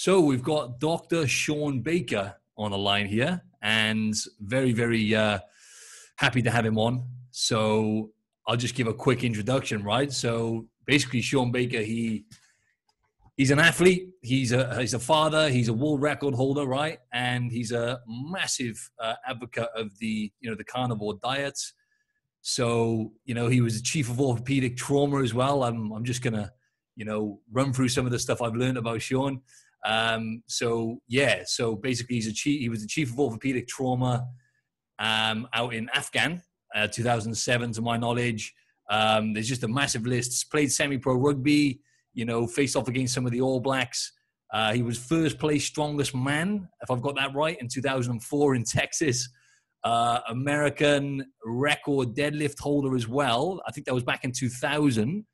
So we've got Dr. Shawn Baker on the line here, and very, very uh, happy to have him on. So I'll just give a quick introduction, right? So basically, Shawn Baker, he he's an athlete. He's a he's a father. He's a world record holder, right? And he's a massive uh, advocate of the you know the carnivore diet. So you know he was the chief of orthopedic trauma as well. I'm I'm just gonna you know run through some of the stuff I've learned about Shawn. Um, so yeah, so basically he's a chief. He was the chief of orthopedic trauma um, out in Afghan, uh, 2007, to my knowledge. Um, there's just a massive list. Played semi-pro rugby you know, faced off against some of the All Blacks. Uh, he was first place strongest man, if I've got that right, in 2004 in Texas. Uh, American record deadlift holder as well. I think that was back in 2000.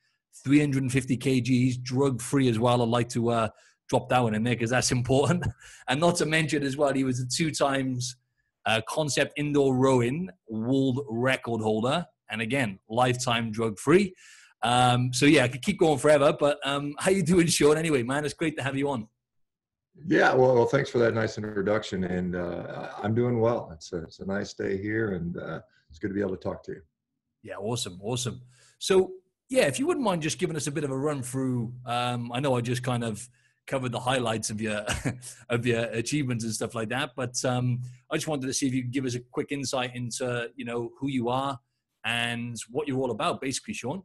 350 kgs, drug free as well. I'd like to uh, drop that one in there because that's important. and not to mention as well, he was a two times uh, concept indoor rowing world record holder. And again, lifetime drug free. Um, so yeah, I could keep going forever. But um, how you doing, Shawn? Anyway, man, it's great to have you on. Yeah, well, well thanks for that nice introduction, and uh, I'm doing well. It's a, it's a nice day here, and uh, it's good to be able to talk to you. Yeah, awesome, awesome. So yeah, if you wouldn't mind just giving us a bit of a run through. Um, I know I just kind of covered the highlights of your of your achievements and stuff like that, but um, I just wanted to see if you could give us a quick insight into you know who you are and what you're all about, basically, Shawn.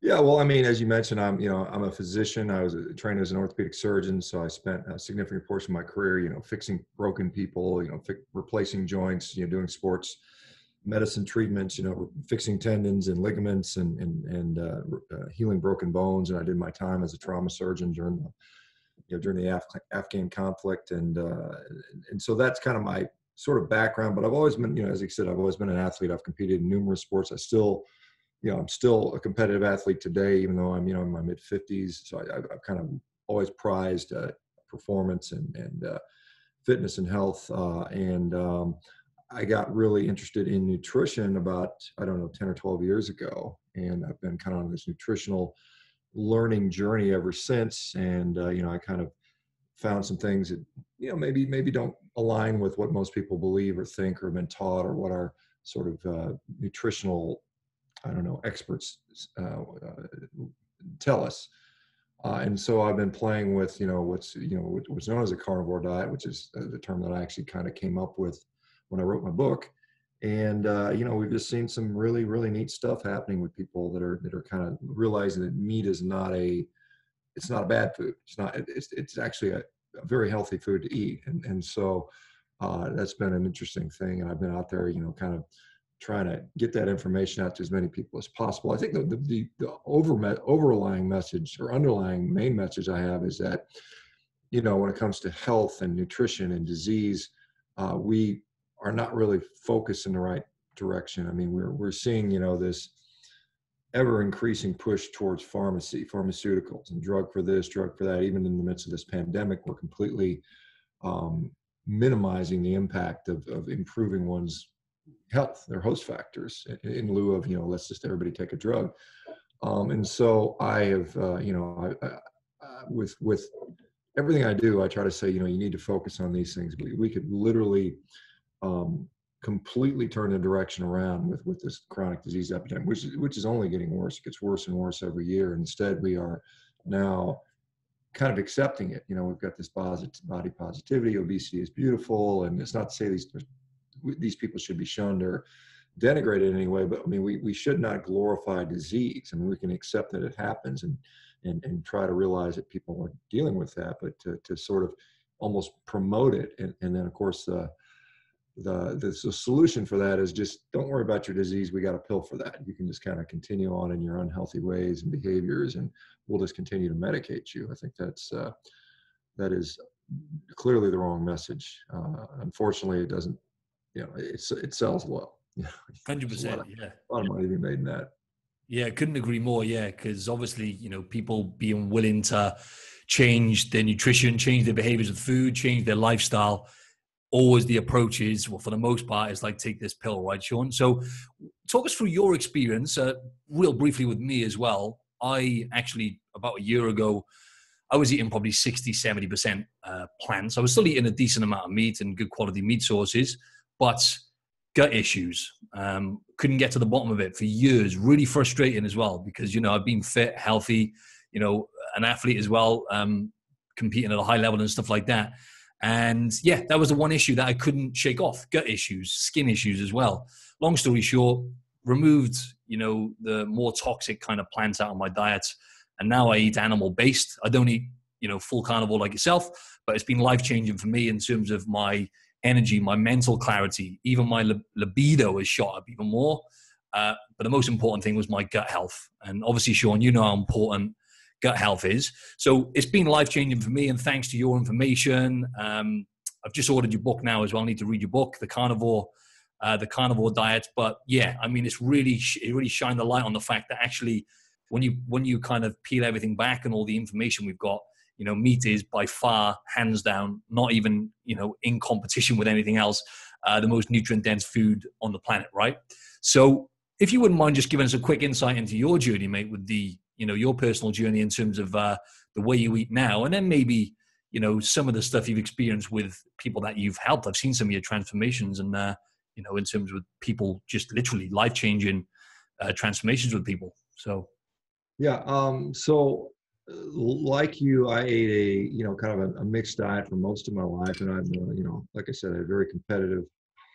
Yeah, well, I mean, as you mentioned, I'm, you know, I'm a physician. I was trained as an orthopedic surgeon, so I spent a significant portion of my career, you know, fixing broken people, you know, fi- replacing joints, you know, doing sports medicine treatments, you know, fixing tendons and ligaments and and and uh, uh, healing broken bones. And I did my time as a trauma surgeon during the, you know, during the Af- Afghan conflict, and uh, and so that's kind of my sort of background. But I've always been, you know, as I said, I've always been an athlete. I've competed in numerous sports. I still you know, I'm still a competitive athlete today, even though I'm, you know, in my mid 50s. So I, have kind of always prized uh, performance and, and uh, fitness and health. Uh, and um, I got really interested in nutrition about, I don't know, 10 or 12 years ago. And I've been kind of on this nutritional learning journey ever since. And, uh, you know, I kind of found some things that, you know, maybe, maybe don't align with what most people believe or think or have been taught or what our sort of uh, nutritional I don't know, experts uh, uh, tell us. Uh, and so I've been playing with, you know, what's, you know, what's known as a carnivore diet, which is the term that I actually kind of came up with when I wrote my book. And, uh, you know, we've just seen some really, really neat stuff happening with people that are, that are kind of realizing that meat is not a, it's not a bad food. It's not, it's, it's actually a, a very healthy food to eat. And, and so uh, that's been an interesting thing. And I've been out there, you know, kind of trying to get that information out to as many people as possible. I think the the, the over overlying message or underlying main message I have is that you know when it comes to health and nutrition and disease, uh, we are not really focused in the right direction. I mean, we're we're seeing you know this ever increasing push towards pharmacy, pharmaceuticals, and drug for this, drug for that. Even in the midst of this pandemic, we're completely um, minimizing the impact of, of improving one's health, their host factors, in lieu of you know let's just everybody take a drug. Um, and so I have uh, you know I, I, uh, with with everything I do, I try to say you know you need to focus on these things. We, we could literally um, completely turn the direction around with with this chronic disease epidemic, which is, which is only getting worse. It gets worse and worse every year. Instead, we are now kind of accepting it. You know, we've got this body positivity, obesity is beautiful, and it's not to say these these people should be shunned or denigrated in any way. But I mean, we, we should not glorify disease. I mean, we can accept that it happens and, and, and try to realize that people are dealing with that, but to, to sort of almost promote it. And, and then of course, the, the, the, the solution for that is just don't worry about your disease. We got a pill for that. You can just kind of continue on in your unhealthy ways and behaviors, and we'll just continue to medicate you. I think that's, uh, that is clearly the wrong message. Uh, unfortunately, it doesn't you know, it's, it sells well. Hundred percent. Yeah, a lot of money to be made in that. Yeah, couldn't agree more. Yeah, because obviously, you know, people being willing to change their nutrition, change their behaviors with food, change their lifestyle. Always the approach is, well, for the most part, is like take this pill, right, Shawn? So, talk us through your experience, uh, real briefly with me as well. I actually about a year ago, I was eating probably 60, 70% uh, plants. I was still eating a decent amount of meat and good quality meat sources, but gut issues. Um, couldn't get to the bottom of it for years. Really frustrating as well because, you know, I've been fit, healthy, you know, an athlete as well, um, competing at a high level and stuff like that. And yeah, that was the one issue that I couldn't shake off gut issues, skin issues as well. Long story short, removed, you know, the more toxic kind of plants out of my diet and now I eat animal based. I don't eat, you know, full carnivore like yourself, but it's been life changing for me in terms of my energy, my mental clarity, even my libido has shot up even more. Uh, but the most important thing was my gut health. And obviously, Shawn, you know how important gut health is. So it's been life changing for me. And thanks to your information, um, I've just ordered your book now as well. I need to read your book, The Carnivore. Uh, the carnivore diet, but yeah, I mean, it's really it really shined the light on the fact that actually when you when you kind of peel everything back and all the information we've got you know meat is by far hands down not even you know in competition with anything else uh, the most nutrient dense food on the planet right so if you wouldn't mind just giving us a quick insight into your journey mate with the you know your personal journey in terms of uh, the way you eat now and then maybe you know some of the stuff you've experienced with people that you've helped i've seen some of your transformations and uh, you know in terms of people just literally life changing uh, transformations with people so yeah. Um, so, uh, like you, I ate a you know kind of a, a mixed diet for most of my life, and I'm uh, you know like I said, a very competitive,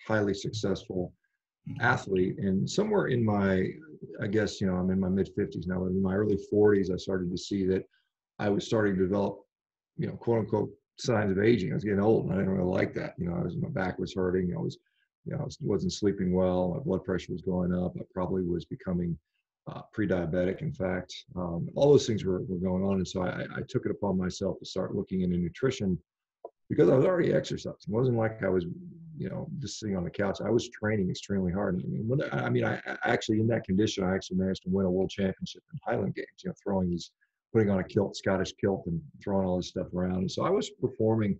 highly successful. Athlete. And somewhere in my, I guess you know I'm in my mid 50s now. In my early 40s, I started to see that I was starting to develop, you know, quote unquote signs of aging. I was getting old, and I didn't really like that. You know, I was my back was hurting. I was, you know, I was, wasn't sleeping well. My blood pressure was going up. I probably was becoming uh, pre-diabetic, in fact. Um, all those things were, were going on. And so I, I, took it upon myself to start looking into nutrition because I was already exercising. It wasn't like I was, you know, just sitting on the couch. I was training extremely hard. I mean, when, I mean, I, actually, in that condition, I actually managed to win a world championship in Highland Games, you know, throwing these, putting on a kilt, Scottish kilt and throwing all this stuff around. And so I was performing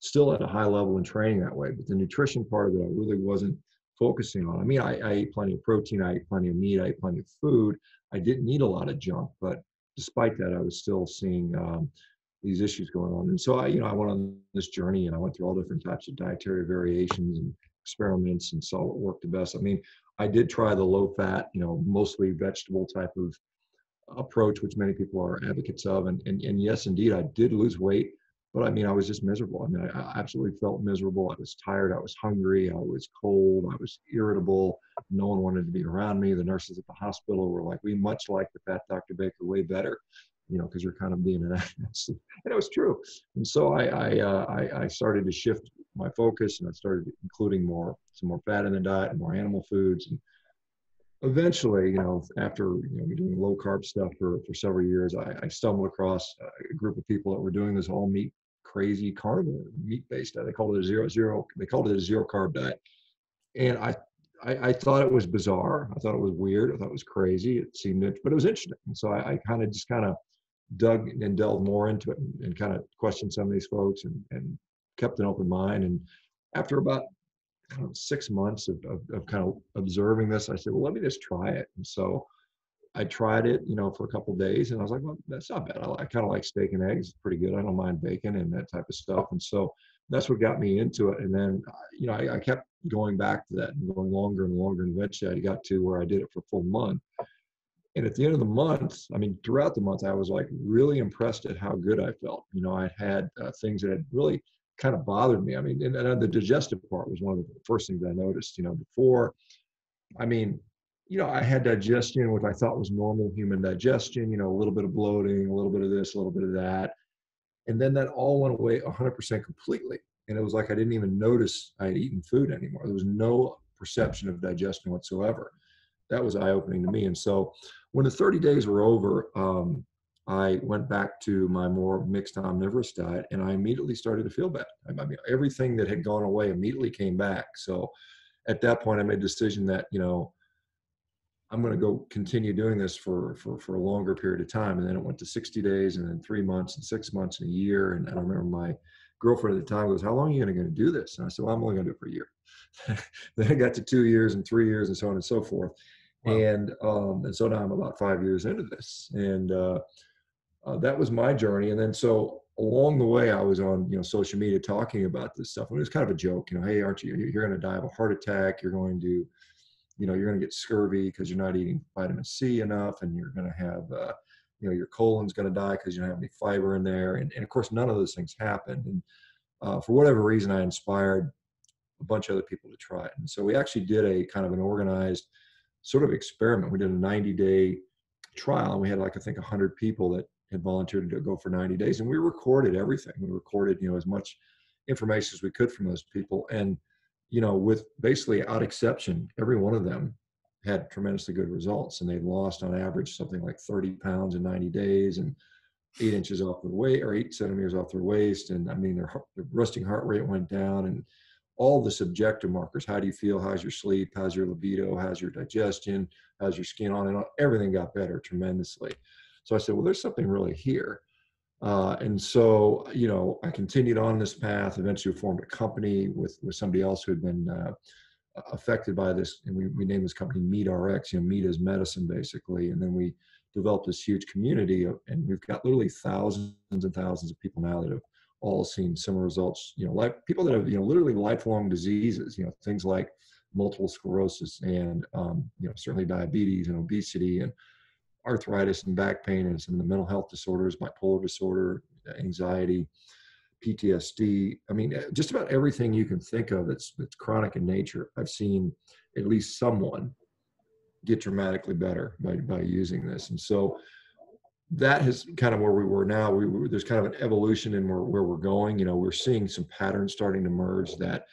still at a high level and training that way. But the nutrition part of it, I really wasn't focusing on. I mean, I, I ate plenty of protein, I ate plenty of meat, I ate plenty of food. I didn't eat a lot of junk, but despite that, I was still seeing um, these issues going on. And so I, you know, I went on this journey and I went through all different types of dietary variations and experiments and saw what worked the best. I mean, I did try the low fat, you know, mostly vegetable type of approach, which many people are advocates of. And, and, and yes, indeed, I did lose weight but I mean, I was just miserable. I mean, I, absolutely felt miserable. I was tired. I was hungry. I was cold. I was irritable. No one wanted to be around me. The nurses at the hospital were like, "We much like the fat Dr. Baker, way better." You know, because you're kind of being an ass. and it was true. And so I I, uh, I I started to shift my focus, and I started including more some more fat in the diet and more animal foods and eventually, you know, after you know, doing low carb stuff for, for several years, I, I, stumbled across a group of people that were doing this all meat crazy carnivore meat based diet. They called it a zero zero. They called it a zero carb diet, and I, I, I thought it was bizarre. I thought it was weird. I thought it was crazy. It seemed, but it was interesting. And so I, I kind of just kind of dug and delved more into it and, and kind of questioned some of these folks and, and kept an open mind. And after about kind of six months of, of, of kind of observing this, I said, well, let me just try it. And so I tried it, you know, for a couple days, and I was like, well, that's not bad. I, I kind of like steak and eggs; it's pretty good. I don't mind bacon and that type of stuff. And so that's what got me into it. And then, uh, you know, I, I kept going back to that and going longer and longer. And eventually, I got to where I did it for a full month. And at the end of the month, I mean, throughout the month, I was like really impressed at how good I felt. You know, I had uh, things that had really kind of bothered me. I mean, and, and the digestive part was one of the first things I noticed. You know, before, I mean, you know, I had digestion, which I thought was normal human digestion, you know, a little bit of bloating, a little bit of this, a little bit of that. And then that all went away 100% completely. And it was like I didn't even notice I had eaten food anymore. There was no perception of digestion whatsoever. That was eye opening to me. And so when the 30 days were over, um, I went back to my more mixed omnivorous diet and I immediately started to feel bad. I mean, everything that had gone away immediately came back. So at that point, I made a decision that, you know, I'm going to go continue doing this for, for, for a longer period of time. And then it went to 60 days and then three months and six months and a year. And I remember my girlfriend at the time goes, how long are you going to do this? And I said, well, I'm only going to do it for a year. then I got to two years and three years and so on and so forth. Wow. And, um, and so now I'm about five years into this. And, uh, uh, that was my journey. And then so along the way, I was on you know social media talking about this stuff. And it was kind of a joke, you know, hey, aren't you? You're going to die of a heart attack. You're going to, you know, you're going to get scurvy because you're not eating vitamin C enough, and you're going to have, uh, you know, your colon's going to die because you don't have any fiber in there. And, and of course, none of those things happened. And uh, for whatever reason, I inspired a bunch of other people to try it. And so we actually did a kind of an organized sort of experiment. We did a 90 day trial, and we had like I think 100 people that had volunteered to go for 90 days, and we recorded everything. We recorded you know as much information as we could from those people, and you know with basically out exception, every one of them had tremendously good results, and they lost on average something like 30 pounds in 90 days, and eight inches off their weight or eight centimeters off their waist, and I mean their, their resting heart rate went down, and all the subjective markers. How do you feel? How's your sleep? How's your libido? How's your digestion? How's your skin on and on? Everything got better tremendously. So I said, well, there's something really here. Uh, and so, you know, I continued on this path. Eventually, formed a company with with somebody else who had been uh, affected by this, and we, we named this company MeatRx. You know, meat is medicine, basically. And then we developed this huge community, of, and we've got literally thousands and thousands of people now that have all seen similar results. You know, like people that have you know literally lifelong diseases. You know, things like multiple sclerosis and um, you know certainly diabetes and obesity and arthritis and back pain and some of the mental health disorders, bipolar disorder, anxiety, PTSD. I mean, just about everything you can think of that's, that's chronic in nature. I've seen at least someone get dramatically better by, by using this. And so that is kind of where we were now. We were, there's kind of an evolution in where, where we're going. You know, we're seeing some patterns starting to merge that,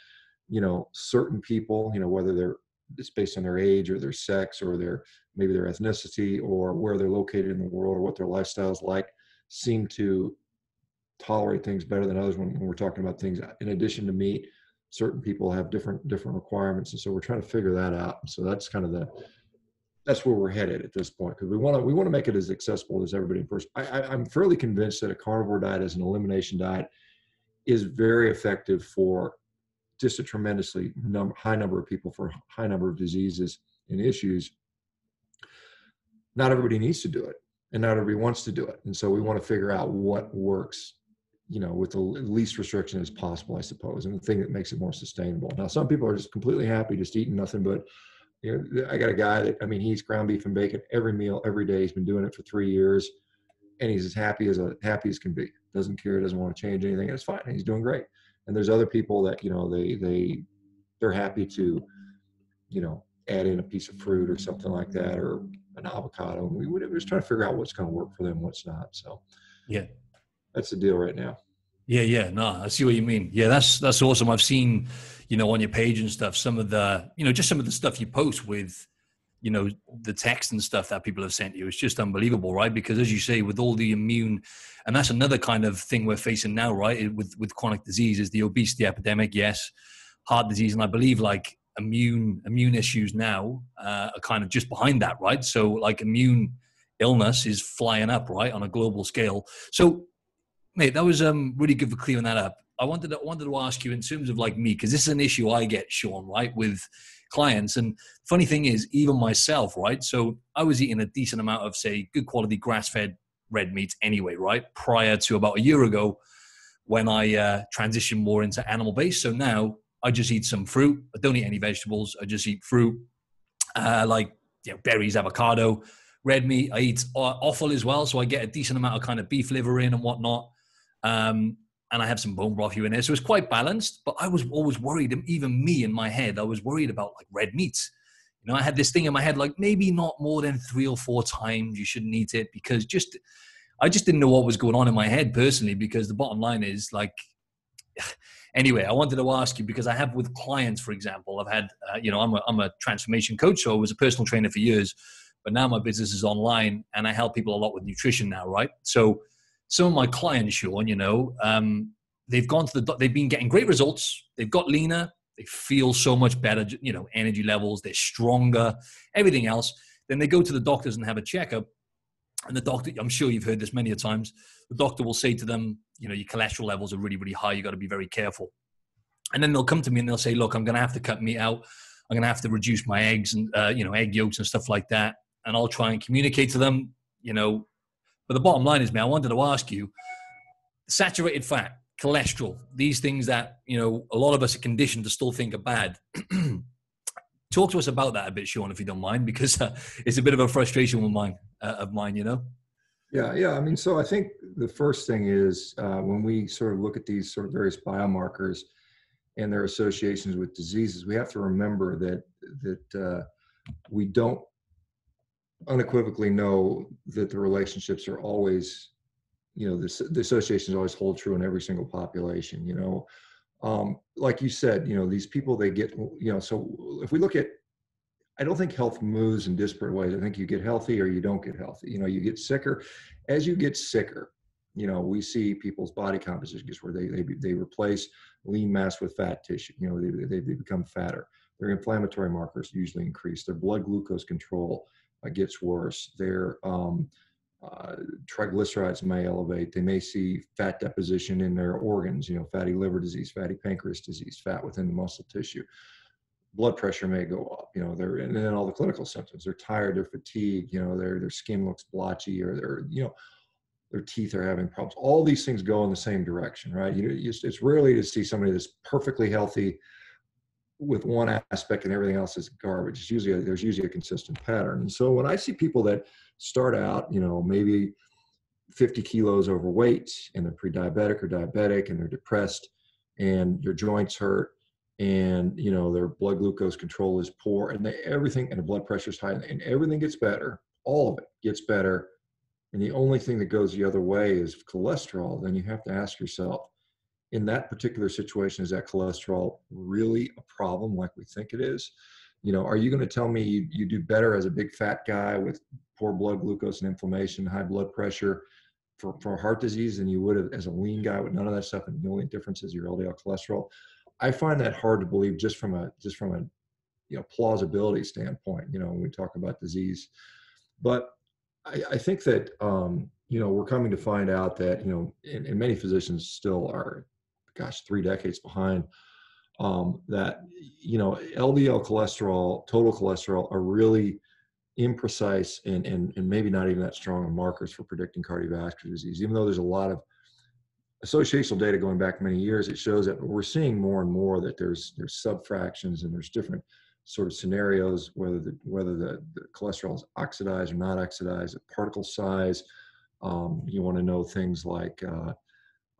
you know, certain people, you know, whether they're it's based on their age or their sex or their maybe their ethnicity or where they're located in the world or what their lifestyle is like seem to tolerate things better than others when, when we're talking about things in addition to meat certain people have different different requirements and so we're trying to figure that out so that's kind of the that's where we're headed at this point because we want to we want to make it as accessible as everybody first I, I, i'm fairly convinced that a carnivore diet as an elimination diet is very effective for just a tremendously high number of people for a high number of diseases and issues. Not everybody needs to do it, and not everybody wants to do it. And so we want to figure out what works, you know, with the least restriction as possible, I suppose, and the thing that makes it more sustainable. Now, some people are just completely happy just eating nothing but. You know, I got a guy that I mean, he's ground beef and bacon every meal, every day. He's been doing it for three years, and he's as happy as a happy as can be. Doesn't care, doesn't want to change anything, and it's fine. He's doing great and there's other people that you know they they they're happy to you know add in a piece of fruit or something like that or an avocado and we would just trying to figure out what's going to work for them what's not so yeah that's the deal right now yeah yeah no i see what you mean. Yeah that's that's awesome. I've seen you know on your page and stuff some of the you know just some of the stuff you post with you know the text and stuff that people have sent you. It's just unbelievable right? Because as you say with all the immune and that's another kind of thing we're facing now right? With with chronic disease is the obesity epidemic yes. Heart disease and i believe like immune immune issues now uh, are kind of just behind that right? So like immune illness is flying up right on a global scale. So mate that was um really good for clearing that up i wanted to, wanted to ask you in terms of like me because this is an issue i get shawn right with clients. And funny thing is, even myself, right? So I was eating a decent amount of, say, good quality grass fed red meat anyway, right? Prior to about a year ago when I uh, transitioned more into animal based. So now I just eat some fruit. I don't eat any vegetables. I just eat fruit, uh, like you know, berries, avocado, red meat. I eat uh, offal as well. So I get a decent amount of kind of beef liver in and whatnot. Um, and I have some bone broth here in there. So it's quite balanced, but I was always worried, even me in my head, I was worried about like red meats. You know, I had this thing in my head, like maybe not more than three or four times you shouldn't eat it because just, I just didn't know what was going on in my head personally because the bottom line is like, anyway, I wanted to ask you because I have with clients, for example, I've had, uh, you know, I'm a, I'm a transformation coach, so I was a personal trainer for years, but now my business is online and I help people a lot with nutrition now, right? So, some of my clients, Shawn, you know, um, they've gone to the, they've been getting great results. They've got leaner. They feel so much better, you know, energy levels, they're stronger, everything else. Then they go to the doctors and have a checkup. And the doctor, I'm sure you've heard this many a times, the doctor will say to them, you know, your cholesterol levels are really, really high. You got to be very careful. And then they'll come to me and they'll say, look, I'm going to have to cut meat out. I'm going to have to reduce my eggs and, uh, you know, egg yolks and stuff like that. And I'll try and communicate to them, you know, But the bottom line is, man, I wanted to ask you: saturated fat, cholesterol, these things that you know a lot of us are conditioned to still think are bad. Talk to us about that a bit, Shawn, if you don't mind, because uh, it's a bit of a frustration of mine. Uh, of mine, you know. Yeah, yeah. I mean, so I think the first thing is uh, when we sort of look at these sort of various biomarkers and their associations with diseases, we have to remember that that uh, we don't unequivocally know that the relationships are always, you know, the, the associations always hold true in every single population. You know, um, like you said, you know, these people they get, you know, so if we look at I don't think health moves in disparate ways. I think you get healthy or you don't get healthy. You know, you get sicker. As you get sicker, you know, we see people's body composition gets where they they they replace lean mass with fat tissue. You know, they they, they become fatter. Their inflammatory markers usually increase. Their blood glucose control uh, gets worse. Their um, uh, triglycerides may elevate. They may see fat deposition in their organs. You know, fatty liver disease, fatty pancreas disease, fat within the muscle tissue blood pressure may go up you know they're and then all the clinical symptoms they're tired they're fatigued you know their their skin looks blotchy or they're you know their teeth are having problems all these things go in the same direction right you know it's rarely to see somebody that's perfectly healthy with one aspect and everything else is garbage. It's usually a, there's usually a consistent pattern. And so when i see people that start out you know maybe 50 kilos overweight and they're pre-diabetic or diabetic and they're depressed and your joints hurt and you know their blood glucose control is poor and they, everything and the blood pressure is high and everything gets better all of it gets better. And the only thing that goes the other way is cholesterol then you have to ask yourself in that particular situation is that cholesterol really a problem like we think it is you know are you going to tell me you, you do better as a big fat guy with poor blood glucose and inflammation high blood pressure for, for heart disease than you would as a lean guy with none of that stuff and the only difference is your ldl cholesterol I find that hard to believe just from a just from a you know plausibility standpoint. You know, when we talk about disease, but I, I think that um, you know we're coming to find out that you know, and, and many physicians still are, gosh, three decades behind. Um, that you know, LDL cholesterol, total cholesterol, are really imprecise and, and and maybe not even that strong markers for predicting cardiovascular disease. Even though there's a lot of associational data going back many years, it shows that we're seeing more and more that there's there's subfractions and there's different sort of scenarios whether the whether the, the cholesterol is oxidized or not oxidized, particle size. Um, you want to know things like uh,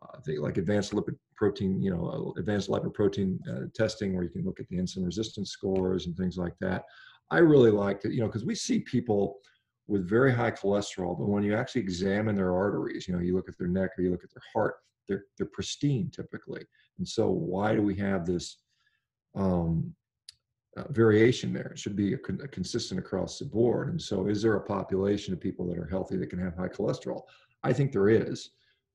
uh, like advanced lipid protein, you know, uh, advanced lipoprotein uh, testing, where you can look at the insulin resistance scores and things like that. I really like it, you know, because we see people with very high cholesterol, but when you actually examine their arteries, you know, you look at their neck or you look at their heart, they're they're pristine typically. And so why do we have this um, uh, variation there? It should be a consistent across the board. And so is there a population of people that are healthy that can have high cholesterol? I think there is.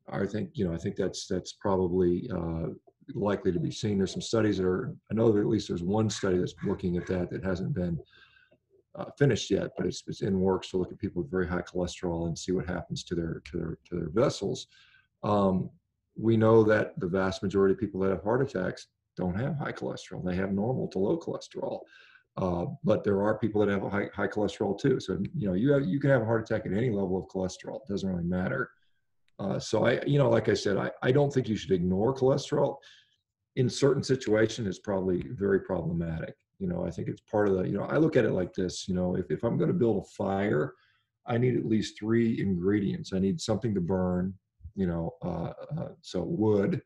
I think you know I think that's that's probably uh, likely to be seen. There's some studies that are I know that at least there's one study that's looking at that that hasn't been uh, finished yet, but it's, it's in works to look at people with very high cholesterol and see what happens to their to their to their vessels. Um, we know that the vast majority of people that have heart attacks don't have high cholesterol. They have normal to low cholesterol. Uh, but there are people that have high, high cholesterol too. So you know, you have you can have a heart attack at any level of cholesterol. It doesn't really matter. Uh, so I, you know, like I said, I, I don't think you should ignore cholesterol. In certain situations, it's probably very problematic. You know, I think it's part of the. You know, I look at it like this. You know, if if I'm going to build a fire, I need at least three ingredients. I need something to burn you know, uh, uh, so wood,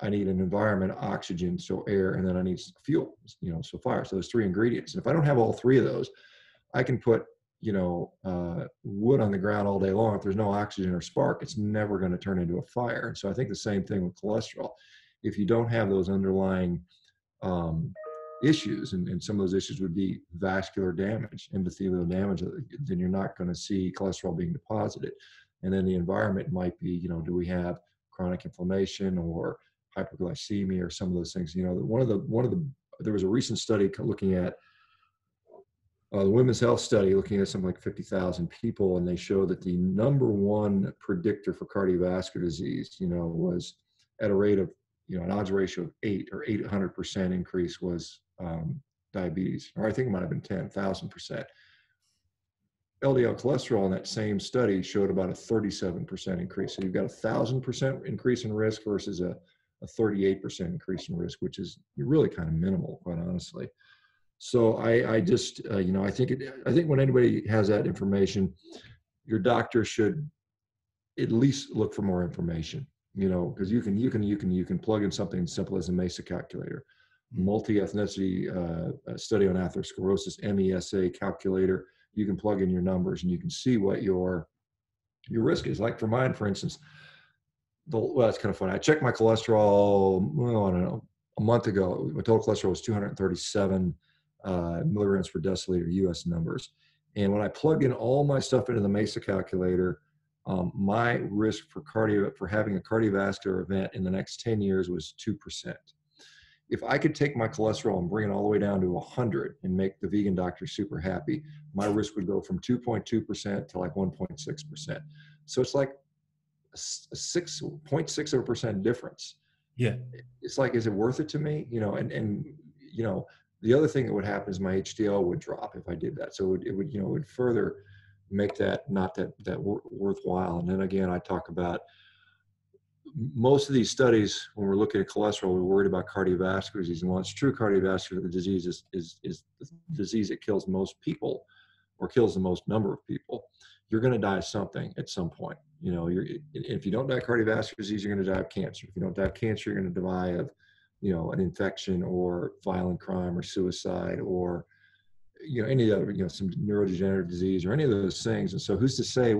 I need an environment, oxygen, so air, and then I need fuel, you know, so fire. So there's three ingredients. And if I don't have all three of those, I can put, you know, uh, wood on the ground all day long. If there's no oxygen or spark, it's never going to turn into a fire. And so I think the same thing with cholesterol. If you don't have those underlying um, issues, and, and, some of those issues would be vascular damage, endothelial damage, uh, then you're not going to see cholesterol being deposited and then the environment might be you know do we have chronic inflammation or hyperglycemia or some of those things you know one of the one of the there was a recent study looking at uh, the women's health study looking at something like 50,000 people and they show that the number one predictor for cardiovascular disease you know was at a rate of you know an odds ratio of 8 or 800% increase was um, diabetes or i think it might have been 10,000% LDL cholesterol in that same study showed about a 37% increase. So you've got a thousand percent increase in risk versus a, a 38% increase in risk, which is really kind of minimal, quite honestly. So I, I just, uh, you know, I think it, I think when anybody has that information, your doctor should at least look for more information. You know, because you can, you can, you can, you can plug in something as simple as a MESA calculator, multi-ethnicity uh, study on atherosclerosis MESA calculator. You can plug in your numbers and you can see what your your risk is. Like for mine, for instance, the, well, that's kind of funny. I checked my cholesterol. Well, I don't know, a month ago. My total cholesterol was 237 uh, milligrams per deciliter US numbers. And when I plugged in all my stuff into the MESA calculator, um, my risk for cardio for having a cardiovascular event in the next 10 years was 2%. If I could take my cholesterol and bring it all the way down to 100 and make the vegan doctor super happy, my risk would go from 2.2% to like 1.6%. So it's like a 6.6 of a percent difference. Yeah. It's like, is it worth it to me? You know, and, and, you know, the other thing that would happen is my HDL would drop if I did that. So it would, it would you know, would further make that not that that worthwhile. And then again, I talk about most of these studies when we're looking at cholesterol, we're worried about cardiovascular disease. And while it's true, cardiovascular disease is, is, is the disease that kills most people or kills the most number of people. You're going to die of something at some point. You know, you're, if you don't die of cardiovascular disease, you're going to die of cancer. If you don't die of cancer, you're going to die of you know an infection or violent crime or suicide or you know any other you know some neurodegenerative disease or any of those things. And so who's to say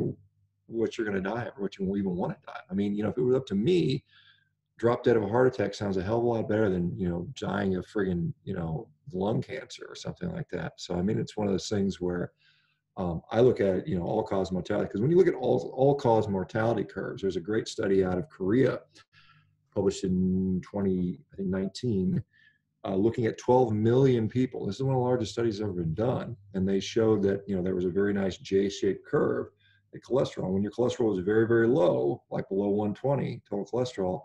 what you're going to die of or what you even want to die? I mean you know if it was up to me drop dead of a heart attack sounds a hell of a lot better than you know dying of friggin you know lung cancer or something like that. So i mean it's one of those things where um, I look at you know all cause mortality because when you look at all all cause mortality curves, there's a great study out of Korea published in 20, I think 19, uh, looking at 12 million people. This is one of the largest studies ever been done. And they showed that, you know, there was a very nice J-shaped curve at cholesterol. When your cholesterol is very, very low, like below 120 total cholesterol,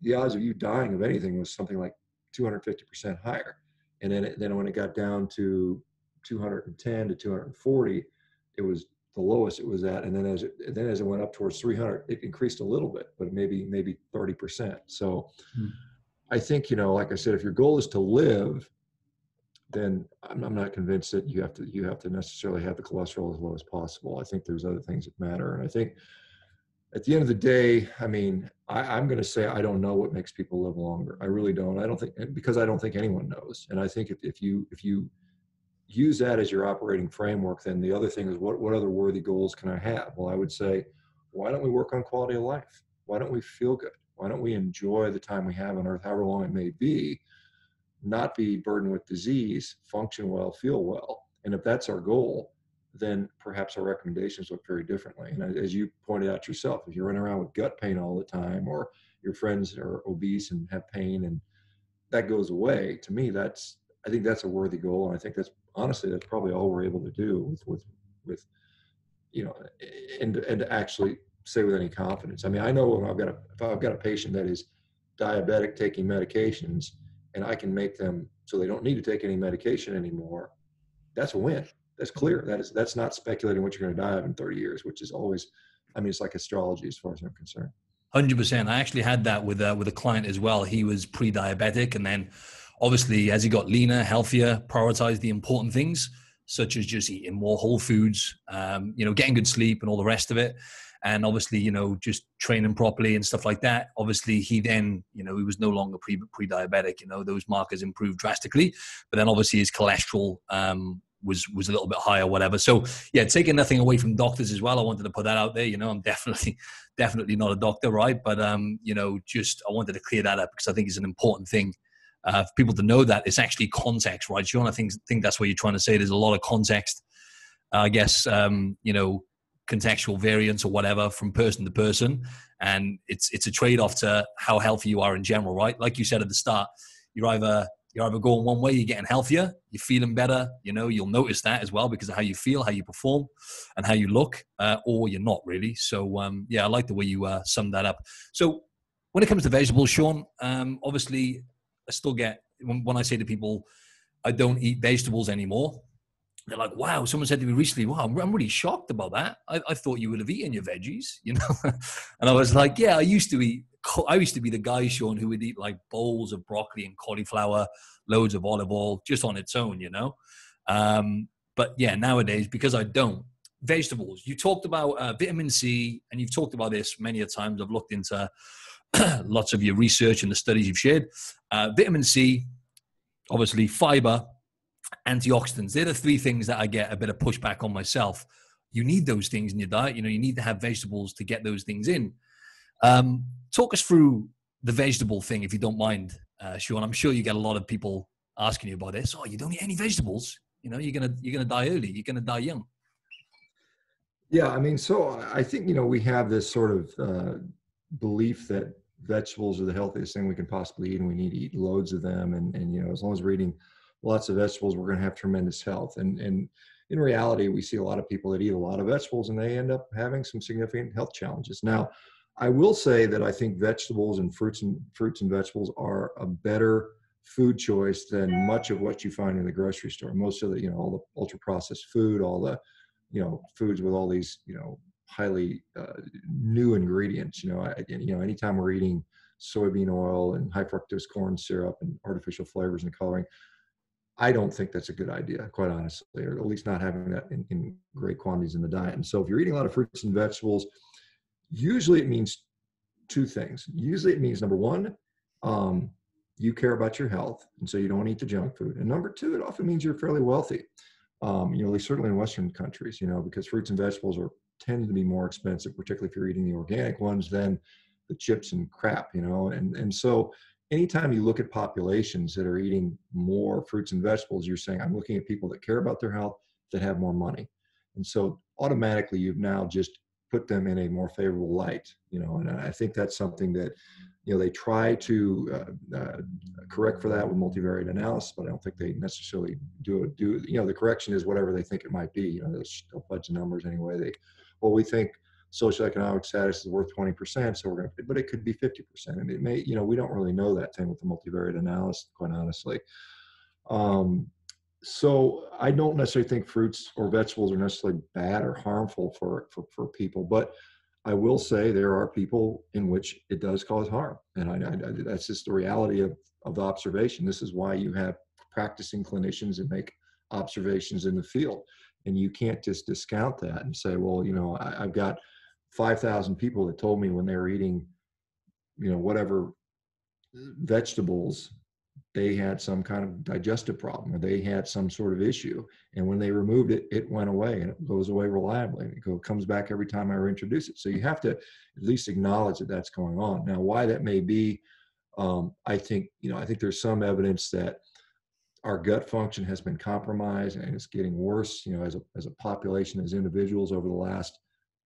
the odds of you dying of anything was something like 250% higher. And then, it, then when it got down to 210 to 240, it was the lowest it was at, and then as it then as it went up towards 300, it increased a little bit, but maybe maybe 30 percent. So, hmm. I think you know, like I said, if your goal is to live, then I'm, I'm, not convinced that you have to you have to necessarily have the cholesterol as low as possible. I think there's other things that matter, and I think at the end of the day, I mean, I, am going to say I don't know what makes people live longer. I really don't. I don't think because I don't think anyone knows, and I think if, if you if you use that as your operating framework, then the other thing is what, what other worthy goals can I have? Well, I would say, why don't we work on quality of life? Why don't we feel good? Why don't we enjoy the time we have on earth, however long it may be, not be burdened with disease, function well, feel well? And if that's our goal, then perhaps our recommendations look very differently. And as you pointed out yourself, if you're running around with gut pain all the time, or your friends are obese and have pain, and that goes away, to me, that's I think that's a worthy goal, and I think that's honestly that's probably all we're able to do with with with you know and and to actually say with any confidence. I mean, I know if I've got a if I've got a patient that is diabetic taking medications, and I can make them so they don't need to take any medication anymore. That's a win. That's clear. That is that's not speculating what you're going to die of in 30 years, which is always, I mean, it's like astrology as far as I'm concerned. Hundred percent. I actually had that with uh, with a client as well. He was pre-diabetic, and then obviously as he got leaner healthier prioritized the important things such as just eating more whole foods um, you know getting good sleep and all the rest of it. And obviously you know just training properly and stuff like that. Obviously he then you know he was no longer pre pre-diabetic you know those markers improved drastically. But then obviously his cholesterol um, was was a little bit higher whatever. So yeah taking nothing away from doctors as well i wanted to put that out there. You know i'm definitely definitely not a doctor right? But um you know just i wanted to clear that up because i think it's an important thing uh, for people to know that it's actually context, right? Shawn, I think think that's what you're trying to say. There's a lot of context, uh, I guess, um, you know, contextual variance or whatever from person to person, and it's it's a trade off to how healthy you are in general, right? Like you said at the start, you're either you're either going one way, you're getting healthier, you're feeling better, you know, you'll notice that as well because of how you feel, how you perform, and how you look, uh, or you're not really. So, um, yeah, I like the way you uh, summed that up. So, when it comes to vegetables, Shawn, um, obviously I still get when, when I say to people, I don't eat vegetables anymore. they're like, wow, someone said to me recently, wow, I'm, really shocked about that. I, I, thought you would have eaten your veggies, you know? and I was like, yeah, I used to eat, I used to be the guy, Shawn, who would eat like bowls of broccoli and cauliflower, loads of olive oil just on its own, you know? Um, but yeah, nowadays, because I don't, vegetables, you talked about uh, vitamin C, and you've talked about this many a times. I've looked into lots of your research and the studies you've shared. Uh, vitamin C, obviously, fiber, antioxidants. They're the three things that I get a bit of pushback on myself. You need those things in your diet. You know, you need to have vegetables to get those things in. Um, talk us through the vegetable thing, if you don't mind, uh, Shawn. I'm sure you get a lot of people asking you about this. Oh, you don't eat any vegetables. You know, you're gonna you're gonna die early. You're gonna die young. Yeah, I mean, so I think you know we have this sort of uh, belief that vegetables are the healthiest thing we can possibly eat, and we need to eat loads of them. And and you know, as long as we're eating lots of vegetables, we're going to have tremendous health. And and in reality, we see a lot of people that eat a lot of vegetables, and they end up having some significant health challenges. Now, I will say that I think vegetables and fruits and fruits and vegetables are a better food choice than much of what you find in the grocery store. Most of the, you know, all the ultra processed food, all the, you know, foods with all these, you know, highly uh, new ingredients. You know, I, you know, anytime we're eating soybean oil and high fructose corn syrup and artificial flavors and coloring, I don't think that's a good idea, quite honestly, or at least not having that in, in great quantities in the diet. And so, if you're eating a lot of fruits and vegetables, usually it means two things. Usually, it means number one, um, you care about your health, and so you don't eat the junk food. And number two, it often means you're fairly wealthy. Um, you know, at least certainly in Western countries, you know, because fruits and vegetables are tend to be more expensive, particularly if you're eating the organic ones, than the chips and crap, you know. And and so anytime you look at populations that are eating more fruits and vegetables, you're saying, I'm looking at people that care about their health, that have more money. And so automatically you've now just put them in a more favorable light, you know, and I think that's something that, you know, they try to uh, uh, correct for that with multivariate analysis, but I don't think they necessarily do it. Do you know the correction is whatever they think it might be. You know, there's a bunch of numbers anyway. They, well, we think socioeconomic status is worth 20%, so we're going to, but it could be 50%. And it may, you know, we don't really know that thing with the multivariate analysis, quite honestly. Um, so I don't necessarily think fruits or vegetables are necessarily bad or harmful for, for, for people, but I will say there are people in which it does cause harm. And I, I, that's just the reality of, of the observation. This is why you have practicing clinicians and make observations in the field. And you can't just discount that and say, well, you know, I, I've got 5,000 people that told me when they were eating, you know, whatever vegetables, they had some kind of digestive problem or they had some sort of issue. And when they removed it, it went away and it goes away reliably. It go, comes back every time I reintroduce it. So you have to at least acknowledge that that's going on. Now, why that may be, um, I think, you know, I think there's some evidence that our gut function has been compromised and it's getting worse, you know, as a, as a population, as individuals over the last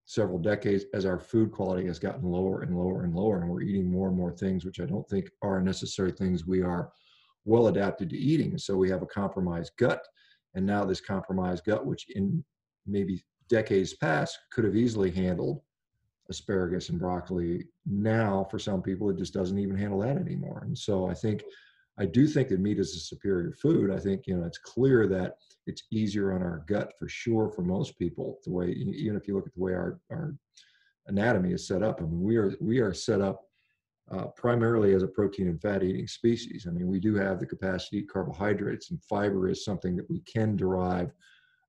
several decades as our food quality has gotten lower and lower and lower and we're eating more and more things which i don't think are necessary things we are well adapted to eating. So we have a compromised gut and now this compromised gut which in maybe decades past could have easily handled asparagus and broccoli now for some people it just doesn't even handle that anymore. And so i think I do think that meat is a superior food. I think you know it's clear that it's easier on our gut for sure for most people. The way even if you look at the way our our anatomy is set up, I mean we are we are set up uh, primarily as a protein and fat eating species. I mean we do have the capacity to eat carbohydrates, and fiber is something that we can derive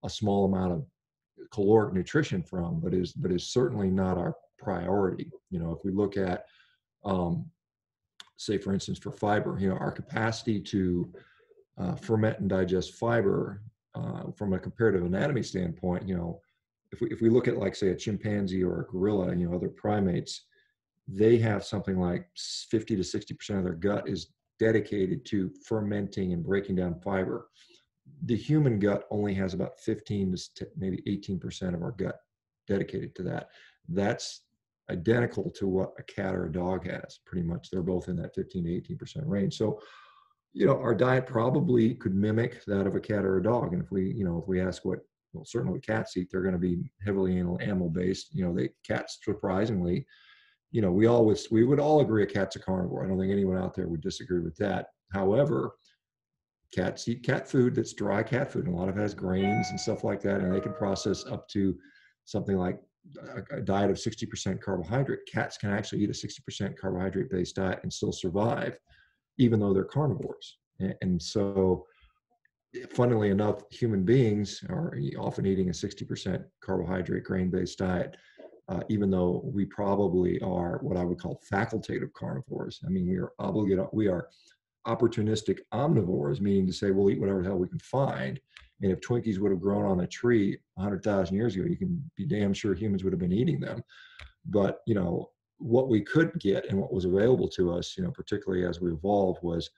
a small amount of caloric nutrition from, but is but is certainly not our priority. You know if we look at um, say for instance for fiber you know our capacity to uh, ferment and digest fiber uh, from a comparative anatomy standpoint you know if we, if we look at like say a chimpanzee or a gorilla you know other primates they have something like 50 to 60 percent of their gut is dedicated to fermenting and breaking down fiber. The human gut only has about 15 to maybe 18 percent of our gut dedicated to that. That's identical to what a cat or a dog has pretty much. They're both in that 15 to 18 percent range. So you know our diet probably could mimic that of a cat or a dog. And if we you know if we ask what well certainly cats eat they're going to be heavily animal based you know they cats surprisingly you know we always we would all agree a cat's a carnivore. I don't think anyone out there would disagree with that. However cats eat cat food that's dry cat food, and a lot of it has grains and stuff like that, and they can process up to something like a, diet of 60% carbohydrate. Cats can actually eat a 60% carbohydrate based diet and still survive, even though they're carnivores. And, and so, funnily enough, human beings are often eating a 60% carbohydrate grain based diet. Uh, even though we probably are what I would call facultative carnivores. I mean, we are obligated, we are opportunistic omnivores, meaning to say we'll eat whatever the hell we can find. And if Twinkies would have grown on a tree 100,000 years ago, you can be damn sure humans would have been eating them. But, you know, what we could get and what was available to us, you know, particularly as we evolved, was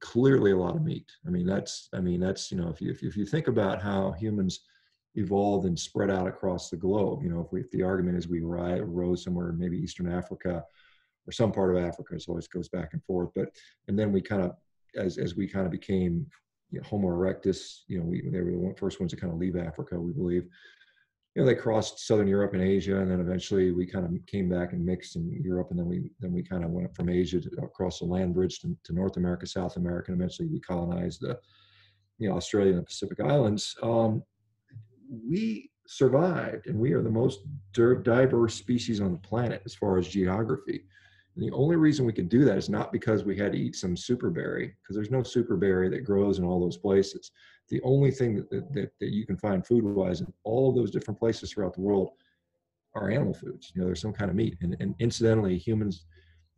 clearly a lot of meat. I mean, that's, I mean, that's, you know, if you, if you, if you think about how humans evolved and spread out across the globe, you know, if we, if the argument is we rose somewhere, maybe Eastern Africa, or some part of Africa. It always goes back and forth. But and then we kind of as as we kind of became you know, Homo erectus, you know, we they were the first ones to kind of leave Africa, we believe. You know, they crossed southern Europe and Asia, and then eventually we kind of came back and mixed in Europe, and then we then we kind of went from Asia to, across the land bridge to, to North America, South America, and eventually we colonized the you know Australia and the Pacific Islands. Um, we survived, and we are the most diverse species on the planet as far as geography. And the only reason we could do that is not because we had to eat some superberry, because there's no superberry that grows in all those places. The only thing that, that, that you can find food wise in all of those different places throughout the world are animal foods. You know, there's some kind of meat. And, and incidentally, humans,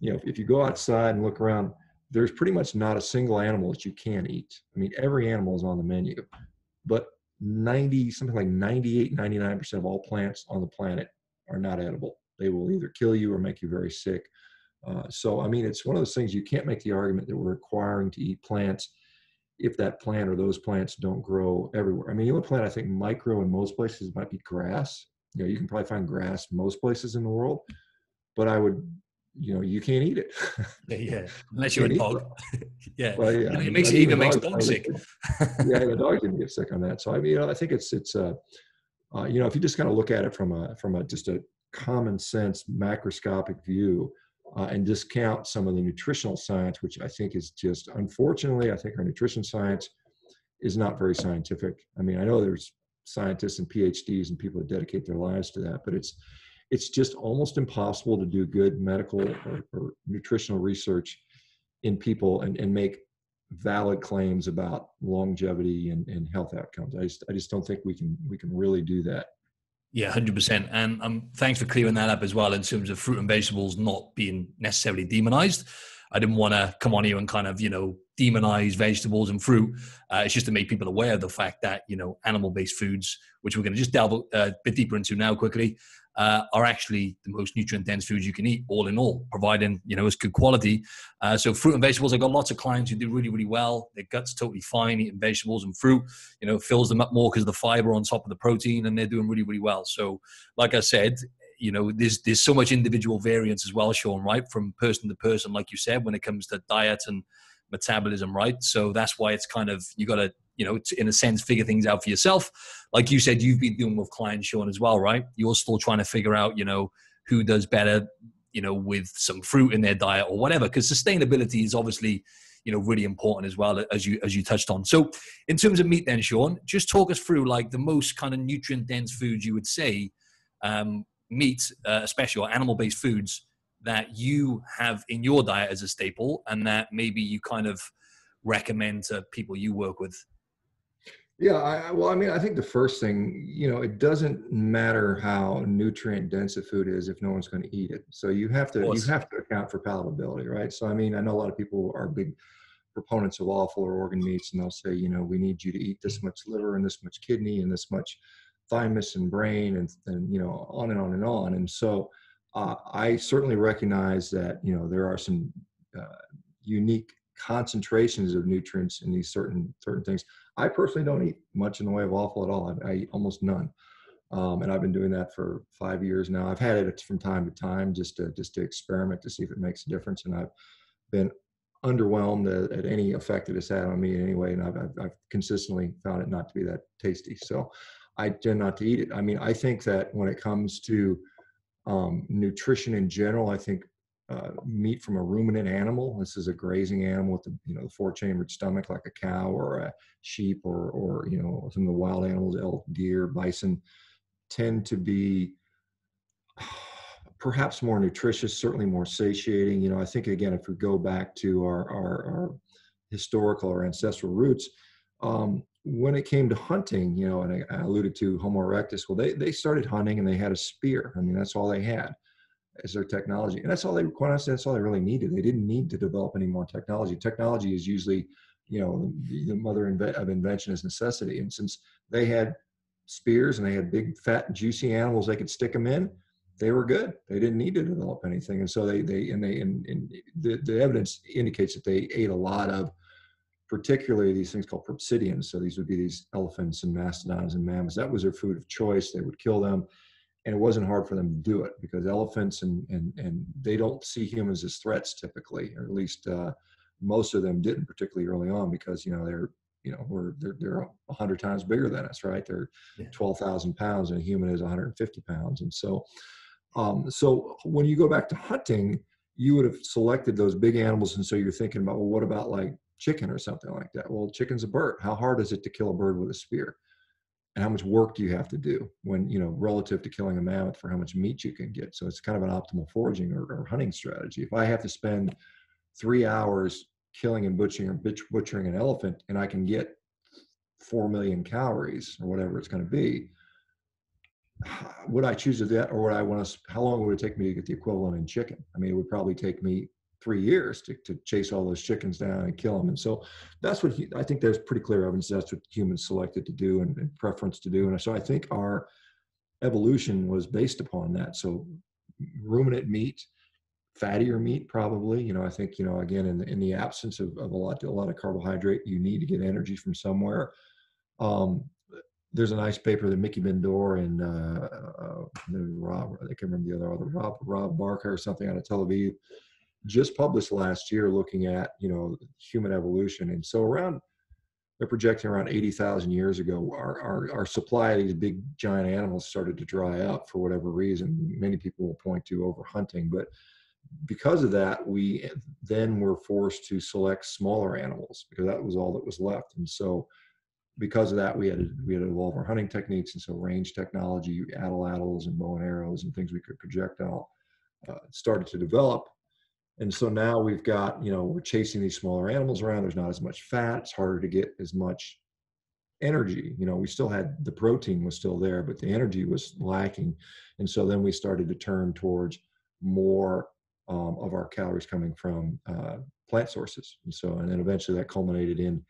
you know, if, if you go outside and look around, there's pretty much not a single animal that you can eat. I mean, every animal is on the menu, but 90, something like 98, 99% of all plants on the planet are not edible. They will either kill you or make you very sick. Uh, so, I mean, it's one of those things you can't make the argument that we're requiring to eat plants if that plant or those plants don't grow everywhere. I mean, the only plant I think micro in most places might be grass. You know, you can probably find grass most places in the world, but I would, you know, you can't eat it. yeah, unless you're a dog. yeah. Well, yeah. It makes it even makes dogs sick. yeah, the dog didn't get sick on that. So I mean, you know, I think it's it's uh, uh, you know, if you just kind of look at it from a from a just a common sense macroscopic view, uh, and discount some of the nutritional science, which I think is just, unfortunately, I think our nutrition science is not very scientific. I mean, I know there's scientists and PhDs and people that dedicate their lives to that, but it's it's just almost impossible to do good medical or, or nutritional research in people and, and make valid claims about longevity and, and health outcomes. I just I just don't think we can we can really do that. Yeah, hundred percent. And um, thanks for clearing that up as well in terms of fruit and vegetables not being necessarily demonized. I didn't want to come on here and kind of you know demonize vegetables and fruit. Uh, it's just to make people aware of the fact that you know animal-based foods, which we're going to just delve a bit deeper into now quickly, uh, are actually the most nutrient dense foods you can eat, all in all, providing you know it's good quality. Uh, so fruit and vegetables, I've got lots of clients who do really really well. Their guts totally fine eating vegetables and fruit. You know, fills them up more because of the fiber on top of the protein, and they're doing really really well. So, like I said, you know, there's there's so much individual variance as well, Shawn. Right, from person to person, like you said, when it comes to diet and metabolism, right? So that's why it's kind of you got to you know, in a sense, figure things out for yourself. Like you said, you've been doing with clients, Shawn, as well, right? You're still trying to figure out, you know, who does better, you know, with some fruit in their diet or whatever. Because sustainability is obviously, you know, really important as well as you as you touched on. So, in terms of meat, then, Shawn, just talk us through like the most kind of nutrient dense foods you would say, um, meat, uh, especially or animal based foods that you have in your diet as a staple, and that maybe you kind of recommend to people you work with. Yeah, I, well, I mean, I think the first thing, you know, it doesn't matter how nutrient dense a food is if no one's going to eat it. So you have to you have to account for palatability, right? So I mean, I know a lot of people are big proponents of offal or organ meats, and they'll say, you know, we need you to eat this much liver and this much kidney and this much thymus and brain and and you know on and on and on. And so uh, I certainly recognize that you know there are some uh, unique concentrations of nutrients in these certain certain things. I personally don't eat much in the way of offal at all. I, I eat almost none, um, and I've been doing that for five years now. I've had it from time to time just to just to experiment to see if it makes a difference, and I've been underwhelmed at, at any effect that it's had on me in any way, and I've, I've, I've consistently found it not to be that tasty. So I tend not to eat it. I mean, I think that when it comes to um, nutrition in general, I think uh, meat from a ruminant animal. This is a grazing animal with the you know the four chambered stomach, like a cow or a sheep or or you know some of the wild animals, elk, deer, bison, tend to be perhaps more nutritious, certainly more satiating. You know, I think again, if we go back to our our, our historical or ancestral roots, um, when it came to hunting, you know, and I, I, alluded to Homo erectus, well, they they started hunting and they had a spear. I mean, that's all they had as their technology. And that's all they, quite honestly, that's all they really needed. They didn't need to develop any more technology. Technology is usually, you know, the, mother of invention is necessity. And since they had spears and they had big, fat, juicy animals they could stick them in, they were good. They didn't need to develop anything. And so they, they, and they, and, and the, the evidence indicates that they ate a lot of, particularly these things called proboscideans. So these would be these elephants and mastodons and mammoths. That was their food of choice. They would kill them and it wasn't hard for them to do it because elephants and and and they don't see humans as threats typically, or at least uh, most of them didn't particularly early on because you know they're you know we're they're they're a hundred times bigger than us, right? They're yeah. twelve thousand pounds, and a human is 150 pounds, and so um, so when you go back to hunting, you would have selected those big animals, and so you're thinking about well, what about like chicken or something like that? Well, chicken's a bird. How hard is it to kill a bird with a spear? and how much work do you have to do when you know relative to killing a mammoth for how much meat you can get so it's kind of an optimal foraging or, or hunting strategy if i have to spend three hours killing and butchering or butchering an elephant and i can get four million calories or whatever it's going to be would i choose that or would i want to how long would it take me to get the equivalent in chicken i mean it would probably take me three years to, to chase all those chickens down and kill them. And so that's what he, I think there's pretty clear evidence that's what humans selected to do and, and, preference to do. And so I think our evolution was based upon that. So ruminant meat, fattier meat, probably, you know, I think, you know, again, in the, in the absence of, of a lot, a lot of carbohydrate, you need to get energy from somewhere. Um, there's a nice paper that Miki Ben-Dor and uh, uh, Rob, I can't remember the other, other Rob, Rob Barker or something out of Tel Aviv just published last year looking at you know human evolution. And so around they're projecting around 80,000 years ago our, our, our supply of these big giant animals started to dry up for whatever reason. Many people will point to over hunting but because of that we then were forced to select smaller animals because that was all that was left. And so because of that we had to, we had to evolve our hunting techniques. And so range technology atlatls and bow and arrows and things we could projectile uh, started to develop and so now we've got, you know, we're chasing these smaller animals around. There's not as much fat. It's harder to get as much energy. You know, we still had the protein was still there, but the energy was lacking. And so then we started to turn towards more um, of our calories coming from uh, plant sources. And so, and then eventually that culminated in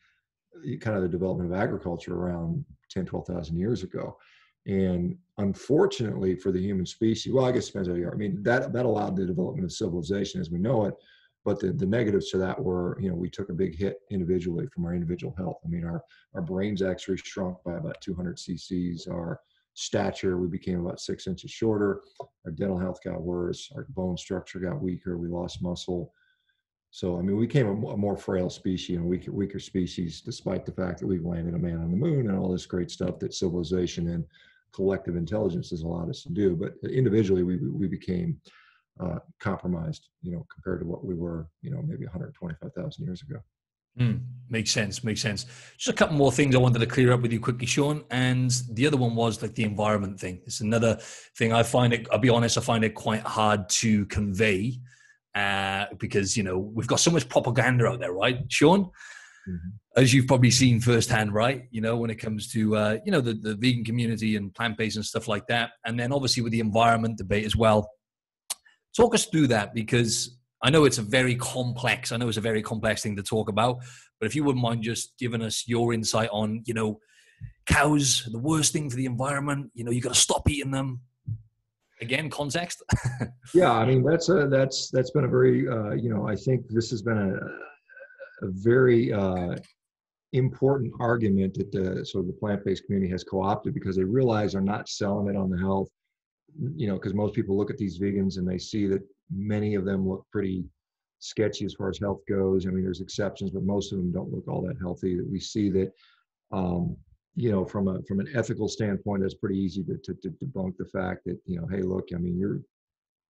uh, kind of the development of agriculture around 10, 12,000 years ago. And unfortunately for the human species, well, I guess it depends how you are. I mean, that that allowed the development of civilization as we know it. But the, the negatives to that were, you know, we took a big hit individually from our individual health. I mean, our our brains actually shrunk by about 200 cc's. Our stature, we became about six inches shorter. Our dental health got worse. Our bone structure got weaker. We lost muscle. So, I mean, we became a, more frail species and a weaker, weaker species, despite the fact that we've landed a man on the moon and all this great stuff that civilization and collective intelligence has allowed us to do. But individually, we we became uh, compromised, you know, compared to what we were, you know, maybe 125,000 years ago. Mm, makes sense. Makes sense. Just a couple more things I wanted to clear up with you quickly, Shawn. And the other one was like the environment thing. It's another thing I find it. I'll be honest. I find it quite hard to convey uh, because you know we've got so much propaganda out there, right, Shawn? Mm-hmm. As you've probably seen firsthand, right? You know, when it comes to uh, you know the, the vegan community and plant based and stuff like that, and then obviously with the environment debate as well. Talk us through that because I know it's a very complex. I know it's a very complex thing to talk about, but if you wouldn't mind just giving us your insight on, you know, cows, the worst thing for the environment. You know, you got to stop eating them. Again, context. yeah, I mean that's a that's that's been a very uh, you know I think this has been a a very uh, important argument that the sort of the plant-based community has co-opted because they realize they're not selling it on the health you know because most people look at these vegans and they see that many of them look pretty sketchy as far as health goes. I mean there's exceptions but most of them don't look all that healthy. We see that um, you know from a from an ethical standpoint that's pretty easy to, to, to debunk the fact that you know hey look i mean you're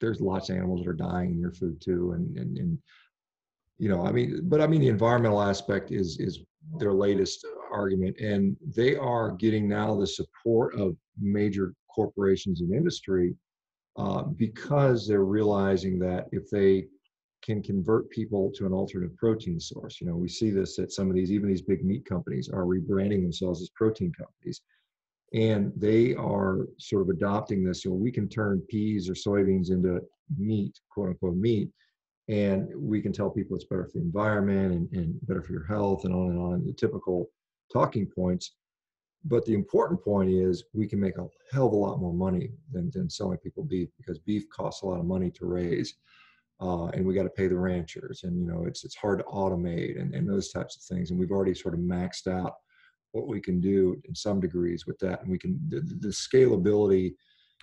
there's lots of animals that are dying in your food too, and and, and you know, I mean, but I mean, the environmental aspect is is their latest argument, and they are getting now the support of major corporations and industry uh, because they're realizing that if they can convert people to an alternative protein source, you know, we see this at some of these, even these big meat companies are rebranding themselves as protein companies. And they are sort of adopting this. So we can turn peas or soybeans into meat, quote unquote meat, and we can tell people it's better for the environment and, and better for your health and on and on the typical talking points. But the important point is we can make a hell of a lot more money than, than selling people beef because beef costs a lot of money to raise uh, and we got to pay the ranchers. And you know it's it's hard to automate and, and those types of things. And we've already sort of maxed out what we can do in some degrees with that. And we can the, the scalability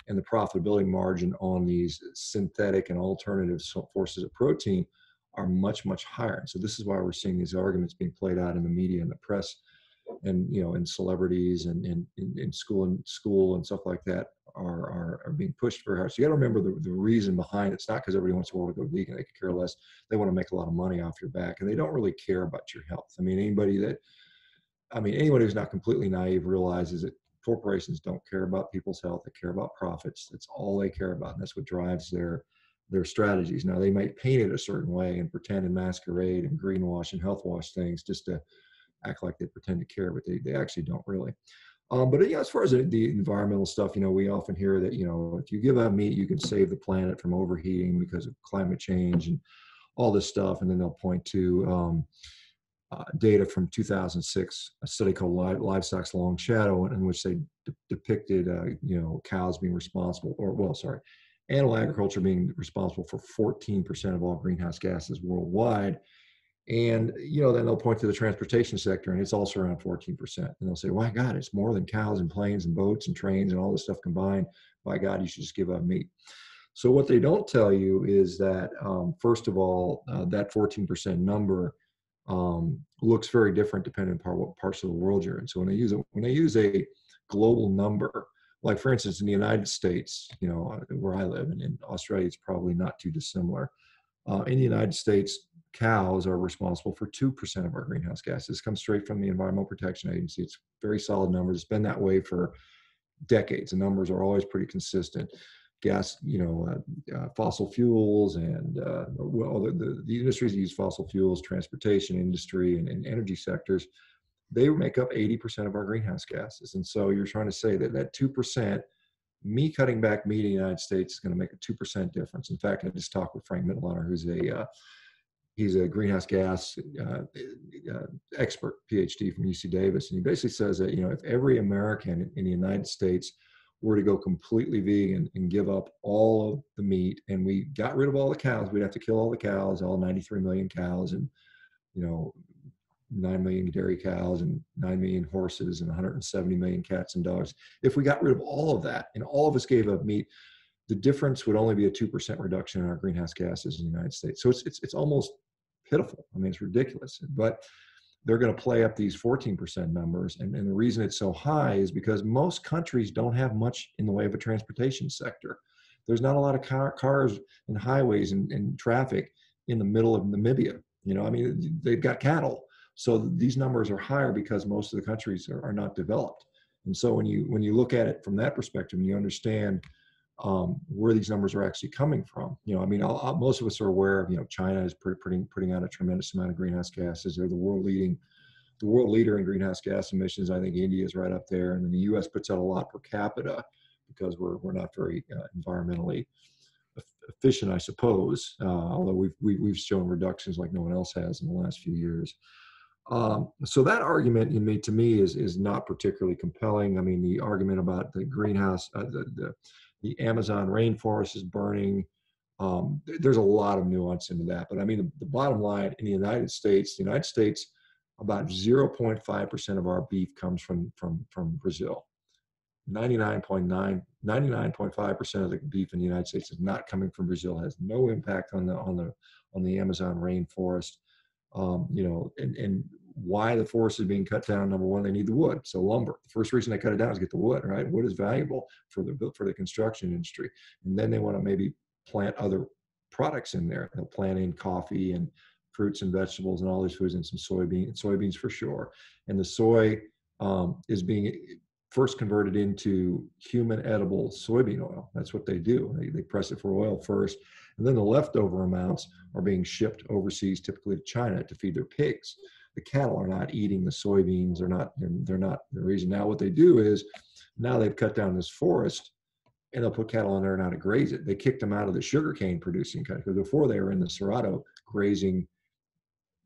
and the profitability margin on these synthetic and alternative sources of protein are much much higher. So this is why we're seeing these arguments being played out in the media and the press and you know and celebrities and in, in, in, school and school and stuff like that are are, are being pushed very hard. So you got to remember the, the reason behind it. it's not because everybody wants to go vegan. They could care less. They want to make a lot of money off your back and they don't really care about your health. I mean anybody that i mean anybody who's not completely naive realizes that corporations don't care about people's health they care about profits that's all they care about and that's what drives their their strategies now they might paint it a certain way and pretend and masquerade and greenwash and health wash things just to act like they pretend to care, but they, they actually don't really. Um, but yeah, as far as the, environmental stuff, you know, we often hear that, you know, if you give up meat, you can save the planet from overheating because of climate change and all this stuff. And then they'll point to um, uh, data from 2006, a study called Livestock's Long Shadow, in which they de- depicted, uh, you know, cows being responsible, or well, sorry, animal agriculture being responsible for 14% of all greenhouse gases worldwide and you know, then they'll point to the transportation sector, and it's also around 14%. And they'll say, "Why God, it's more than cows and planes and boats and trains and all this stuff combined. By God, you should just give up meat." So what they don't tell you is that, um, first of all, uh, that 14% number um, looks very different depending upon what parts of the world you're in. So when I use it, when they use a global number, like for instance in the United States, you know, uh, where I live, and in Australia, it's probably not too dissimilar. Uh, in the United States, cows are responsible for 2% of our greenhouse gases. This comes straight from the Environmental Protection Agency. It's very solid numbers. It's been that way for decades. The numbers are always pretty consistent. Gas, you know, uh, uh, fossil fuels and uh, well, the, the, the, industries that use fossil fuels, transportation industry and, and energy sectors, they make up 80% of our greenhouse gases. And so you're trying to say that that 2%, me cutting back meat in the United States is going to make a 2% difference. In fact, I just talked with Frank Mitloehner, who's a uh, he's a greenhouse gas uh, uh, expert, PhD from UC Davis, and he basically says that you know if every American in the United States were to go completely vegan and give up all of the meat, and we got rid of all the cows, we'd have to kill all the cows, all 93 million cows, and you know. 9 million dairy cows and 9 million horses and 170 million cats and dogs. If we got rid of all of that and all of us gave up meat, the difference would only be a 2% reduction in our greenhouse gases in the United States. So it's, it's, it's almost pitiful. I mean, it's ridiculous. But they're going to play up these 14% numbers. And, and the reason it's so high is because most countries don't have much in the way of a transportation sector. There's not a lot of car, cars and highways and, and traffic in the middle of Namibia. You know, I mean, they've got cattle. So these numbers are higher because most of the countries are, are not developed. And so when you when you look at it from that perspective and you understand um, where these numbers are actually coming from. You know, I mean, I'll, I'll, most of us are aware of, you know, China is putting, putting out a tremendous amount of greenhouse gases. They're the world leading, the world leader in greenhouse gas emissions. I think India is right up there. And then the U.S. puts out a lot per capita because we're, we're not very uh, environmentally efficient, I suppose, uh, although we've, we, have we have shown reductions like no one else has in the last few years. Um, so that argument in me, to me, is is not particularly compelling. I mean, the argument about the greenhouse, uh, the, the the Amazon rainforest is burning. Um, there's a lot of nuance into that, but I mean, the, the, bottom line in the United States, the United States, about 0.5% of our beef comes from from from Brazil. 99.9, 99.5% of the beef in the United States is not coming from Brazil. Has no impact on the on the on the Amazon rainforest. Um, you know, and, and why the forest is being cut down. Number one, they need the wood. So lumber. The first reason they cut it down is get the wood, right? Wood is valuable for the for the construction industry, and then they want to maybe plant other products in there. They'll plant in coffee and fruits and vegetables and all these foods and some soybean soybeans for sure. And the soy um, is being first converted into human edible soybean oil. That's what they do. They, they press it for oil first, and then the leftover amounts are being shipped overseas, typically to China, to feed their pigs. The cattle are not eating the soybeans. They're not. They're, they're not the reason. Now what they do is, now they've cut down this forest, and they'll put cattle in there now to graze it. They kicked them out of the sugarcane producing country because before they were in the Cerrado grazing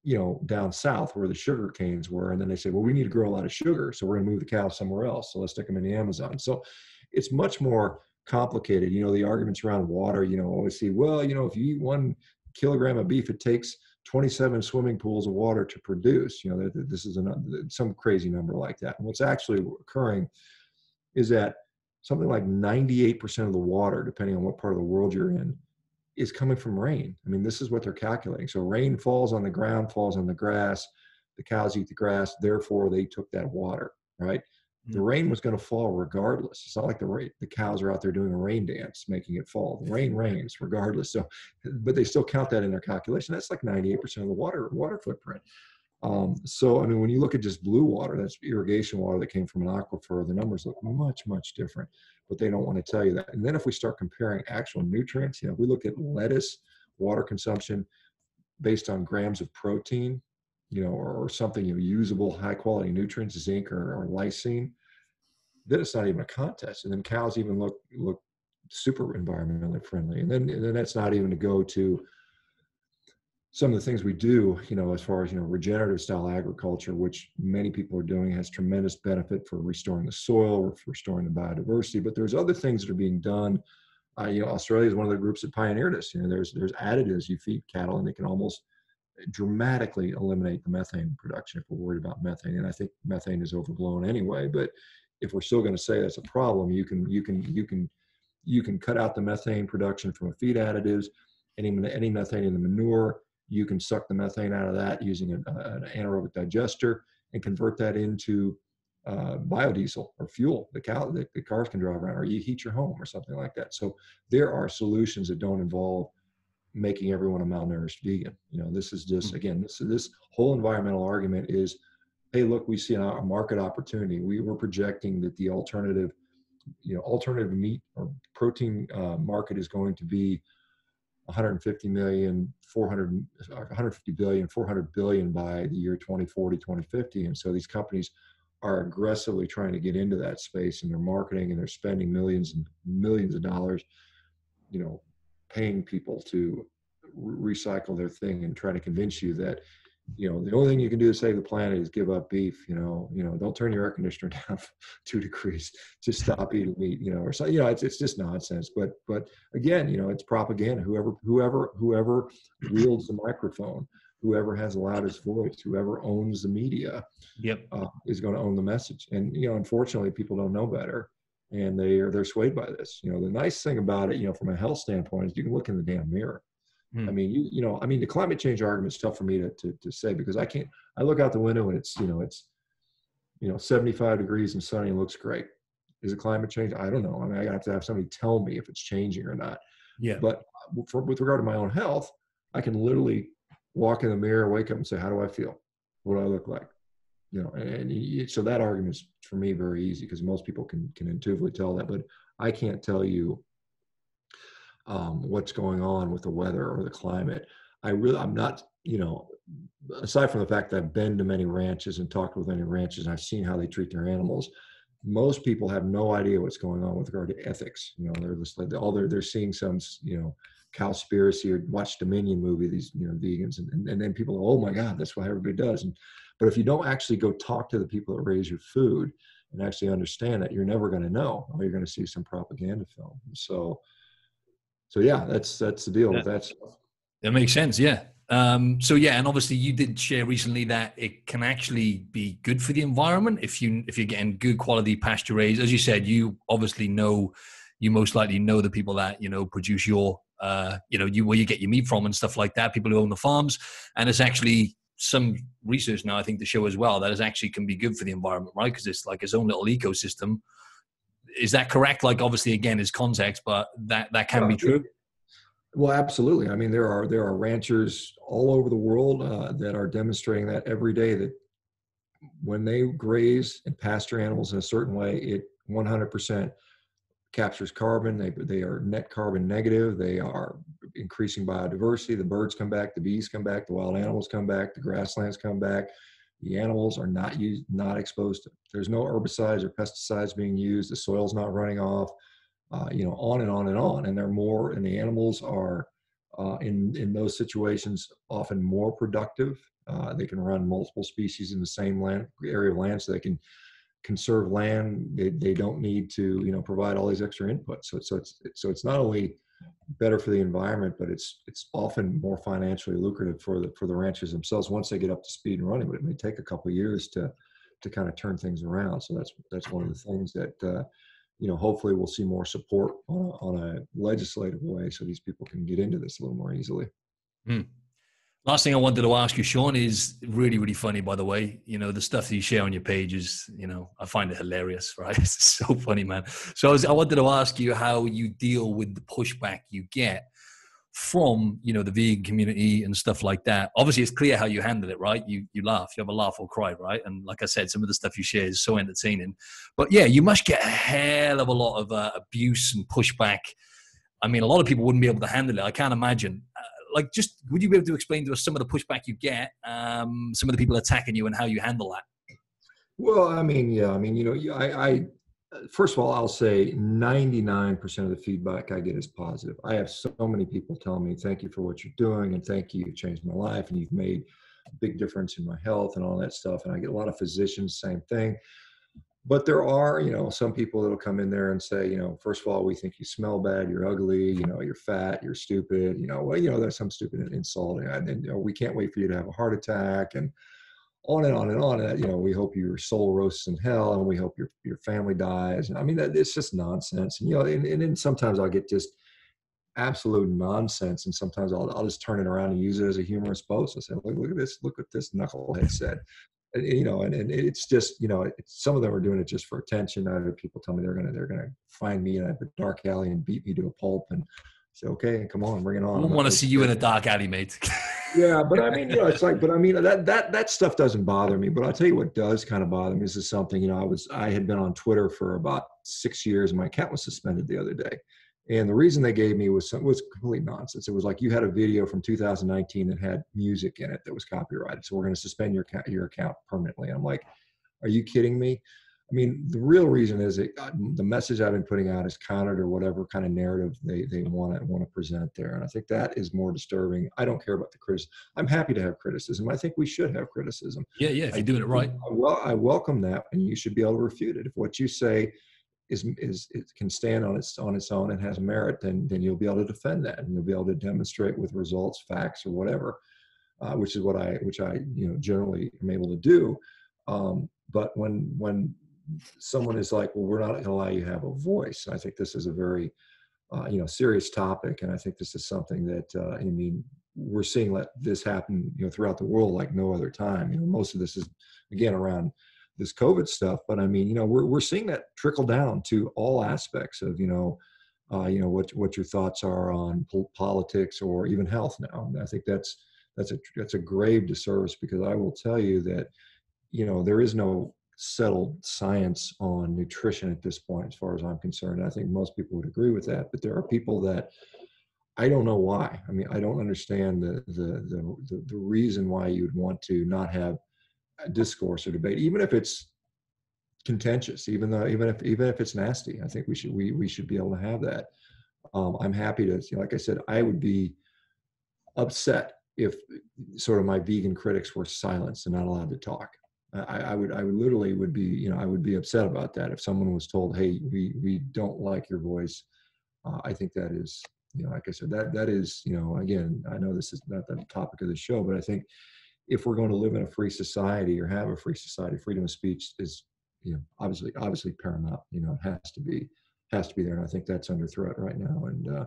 you know, down south where the sugar canes were. And then they say, well, we need to grow a lot of sugar. So we're going to move the cows somewhere else. So let's stick them in the Amazon. So it's much more complicated. You know, the arguments around water, you know, always see, well, you know, if you eat one kilogram of beef, it takes 27 swimming pools of water to produce. You know, this is an, some crazy number like that. And what's actually occurring is that something like 98% of the water, depending on what part of the world you're in, is coming from rain. I mean, this is what they're calculating. So rain falls on the ground, falls on the grass. The cows eat the grass, therefore they took that water, right? The rain was going to fall regardless. It's not like the rain, the cows are out there doing a rain dance, making it fall. The rain rains regardless. So, but they still count that in their calculation. That's like 98% of the water water footprint. Um, so, I mean, when you look at just blue water, that's irrigation water that came from an aquifer, the numbers look much, much different, but they don't want to tell you that. And then if we start comparing actual nutrients, you know, we look at lettuce water consumption based on grams of protein, you know, or, or something, you know, usable high quality nutrients, zinc or, or lysine, then it's not even a contest. And then cows even look, look super environmentally friendly. And then, and then that's not even to go to, some of the things we do, you know, as far as, you know, regenerative style agriculture, which many people are doing, has tremendous benefit for restoring the soil or for restoring the biodiversity. But there's other things that are being done. Uh, you know, Australia is one of the groups that pioneered this. You know, there's there's additives you feed cattle, and they can almost dramatically eliminate the methane production if we're worried about methane. And I think methane is overblown anyway. But if we're still going to say that's a problem, you can you can you can you can cut out the methane production from feed additives, any any methane in the manure you can suck the methane out of that using an, an anaerobic digester and convert that into uh, biodiesel or fuel the cow the, the cars can drive around or you heat your home or something like that so there are solutions that don't involve making everyone a malnourished vegan you know this is just hmm. again this this whole environmental argument is hey look we see a market opportunity we were projecting that the alternative you know alternative meat or protein uh, market is going to be 150 million, 400, 150 billion, 400 billion by the year 2040, 2050. And so these companies are aggressively trying to get into that space and they're marketing and they're spending millions and millions of dollars, you know, paying people to re- recycle their thing and trying to convince you that you know the only thing you can do to save the planet is give up beef you know you know don't turn your air conditioner down two degrees just stop eating meat you know or so you know it's, it's just nonsense. But but again you know it's propaganda. Whoever whoever whoever wields the microphone whoever has the loudest voice whoever owns the media yep. uh, is going to own the message. And you know unfortunately people don't know better and they are they're swayed by this you know the nice thing about it you know from a health standpoint is you can look in the damn mirror Hmm. I mean, you you know, I mean, the climate change argument is tough for me to, to to say because I can't. I look out the window and it's you know it's you know 75 degrees and sunny and looks great. Is it climate change? I don't know. I mean, I have to have somebody tell me if it's changing or not. Yeah. But for, with regard to my own health, I can literally walk in the mirror, wake up, and say, "How do I feel? What do I look like?" You know, and, and so that argument is for me very easy because most people can can intuitively tell that, but I can't tell you um, what's going on with the weather or the climate. I really, I'm not, you know, aside from the fact that I've been to many ranches and talked with many ranches and I've seen how they treat their animals, most people have no idea what's going on with regard to ethics. You know, they're just like all they're they're seeing some, you know, cowspiracy or watch Dominion movie. These you know vegans and, and and then people, oh my God, that's what everybody does. And but if you don't actually go talk to the people that raise your food and actually understand that, you're never going to know. Or you're going to see some propaganda film. So so yeah, that's that's the deal with that stuff. That makes sense. Yeah. Um, so yeah, and obviously you did share recently that it can actually be good for the environment if you if you're getting good quality pasture raised. As you said, you obviously know you most likely know the people that you know produce your uh, you know you where you get your meat from and stuff like that. People who own the farms, and it's actually some research now I think to show as well that it actually can be good for the environment, right? Because it's like its own little ecosystem is that correct? Like obviously again is context, but that that can be true. Well, absolutely. I mean, there are there are ranchers all over the world uh, that are demonstrating that every day that when they graze and pasture animals in a certain way, it 100% captures carbon. They, they are net carbon negative. They are increasing biodiversity. The birds come back, the bees come back, the wild animals come back, the grasslands come back. The animals are not used, not exposed. To, there's no herbicides or pesticides being used. The soil's not running off. Uh, you know, on and on and on. And they're more, and the animals are uh, in in those situations often more productive. Uh, they can run multiple species in the same land area of land, so they can conserve land. They, they don't need to, you know, provide all these extra inputs. So, so it's so it's not only better for the environment, but it's it's often more financially lucrative for the for the ranchers themselves once they get up to speed and running. But it may take a couple years to to kind of turn things around. So that's that's one of the things that uh, you know hopefully we'll see more support on a, on a legislative way, so these people can get into this a little more easily. Mm. Last thing I wanted to ask you, Shawn, is really, really funny, by the way. You know, the stuff that you share on your pages, you know, I find it hilarious, right? It's so funny, man. So I, was, I wanted to ask you how you deal with the pushback you get from, you know, the vegan community and stuff like that. Obviously, it's clear how you handle it, right? You, you laugh, you have a laugh or cry, right? And like I said, some of the stuff you share is so entertaining. But yeah, you must get a hell of a lot of uh, abuse and pushback. I mean, a lot of people wouldn't be able to handle it. I can't imagine like just would you be able to explain to us some of the pushback you get, um, some of the people attacking you, and how you handle that? Well, I mean, yeah, I mean, you know, I, I first of all, I'll say 99% of the feedback I get is positive. I have so many people telling me, thank you for what you're doing, and thank you, you changed my life, and you've made a big difference in my health and all that stuff. And I get a lot of physicians, same thing but there are you know some people that'll come in there and say you know first of all we think you smell bad you're ugly you know you're fat you're stupid you know well you know there's some stupid insult and then you know, we can't wait for you to have a heart attack and on and on and on and you know we hope your soul roasts in hell and we hope your your family dies and i mean that, it's just nonsense and you know and, and then sometimes i'll get just absolute nonsense and sometimes I'll, I'll just turn it around and use it as a humorous post and say look, look at this look what this knucklehead said you know, and, and it's just, you know, some of them are doing it just for attention. Other people tell me they're gonna they're gonna find me in a dark alley and beat me to a pulp and say, okay, come on, bring it on. I want to see you in a dark alley, mate. yeah, but I mean, you know, it's like, but I mean, that that that stuff doesn't bother me. But I'll tell you what does kind of bother me. This is something, you know, I was I had been on Twitter for about six years. And my account was suspended the other day, and the reason they gave me was some, was complete nonsense. It was like you had a video from 2019 that had music in it that was copyrighted, so we're going to suspend your your account permanently. I'm like, are you kidding me? I mean, the real reason is uh, the message I've been putting out is countered or whatever kind of narrative they, they want to want to present there, and I think that is more disturbing. I don't care about the criticism. I'm happy to have criticism. I think we should have criticism. Yeah, yeah. If you're doing it right, well, I welcome that, and you should be able to refute it. If what you say is is it can stand on its on its own and has merit, then then you'll be able to defend that and you'll be able to demonstrate with results, facts, or whatever, uh, which is what I which I you know generally am able to do. Um, but when when someone is like, well, we're not going to allow you to have a voice, I think this is a very uh, you know serious topic, and I think this is something that uh, I mean we're seeing let this happen you know throughout the world like no other time. You know, most of this is again around this COVID stuff. But I mean, you know, we're we're seeing that trickle down to all aspects of you know, uh, you know what what your thoughts are on politics or even health now. And I think that's that's a that's a grave disservice because I will tell you that you know there is no settled science on nutrition at this point, as far as I'm concerned. I think most people would agree with that, but there are people that I don't know why. I mean, I don't understand the the the the, the reason why you'd want to not have discourse or debate, even if it's contentious, even though even if even if it's nasty. I think we should we we should be able to have that. Um, I'm happy to, you know, like I said, I would be upset if sort of my vegan critics were silenced and not allowed to talk. I, I, would I would literally would be you know I would be upset about that if someone was told hey we we don't like your voice. Uh, I think that is you know like I said that that is you know again I know this is not the topic of the show but I think if we're going to live in a free society or have a free society, freedom of speech is, you know, obviously obviously paramount. You know, it has to be has to be there, and I think that's under threat right now. And uh,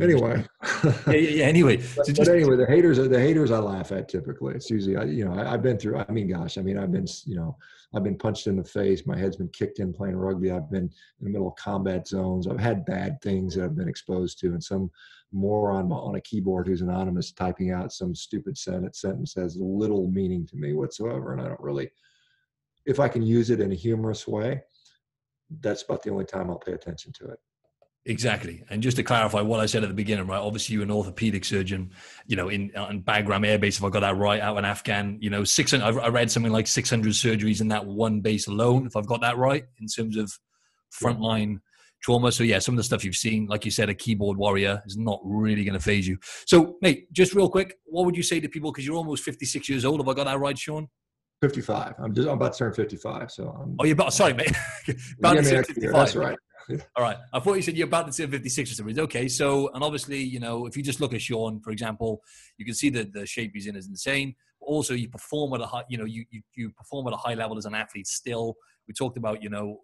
Anyway. yeah, yeah, yeah, Anyway. but, just, but anyway, the haters are the haters I laugh at typically. It's usually, I, you know, I, have been through, I mean, gosh, I mean, I've been, you know, I've been punched in the face. My head's been kicked in playing rugby. I've been in the middle of combat zones. I've had bad things that I've been exposed to. And some moron on a keyboard who's anonymous typing out some stupid sentence, sentence has little meaning to me whatsoever. And I don't really, if I can use it in a humorous way, that's about the only time I'll pay attention to it. Exactly. And just to clarify what I said at the beginning, right? Obviously, you're an orthopedic surgeon, you know, in on Bagram Air Base, if I got that right, out in Afghan, you know, 600, I read something like 600 surgeries in that one base alone, if I've got that right, in terms of frontline trauma. So, yeah, some of the stuff you've seen, like you said, a keyboard warrior is not really going to phase you. So, mate, just real quick, what would you say to people? Because you're almost 56 years old. Have I got that right, Shawn? 55. I'm just I'm about to turn 55. So I'm. Oh, you're about. Sorry, mate. about to turn 55. That's right. All right. I thought you said you're about to turn 56 or something. Okay. So, and obviously, you know, if you just look at Shawn, for example, you can see that the shape he's in is insane. Also, you perform at a high, you know, you, you, you perform at a high level as an athlete still. We talked about, you know,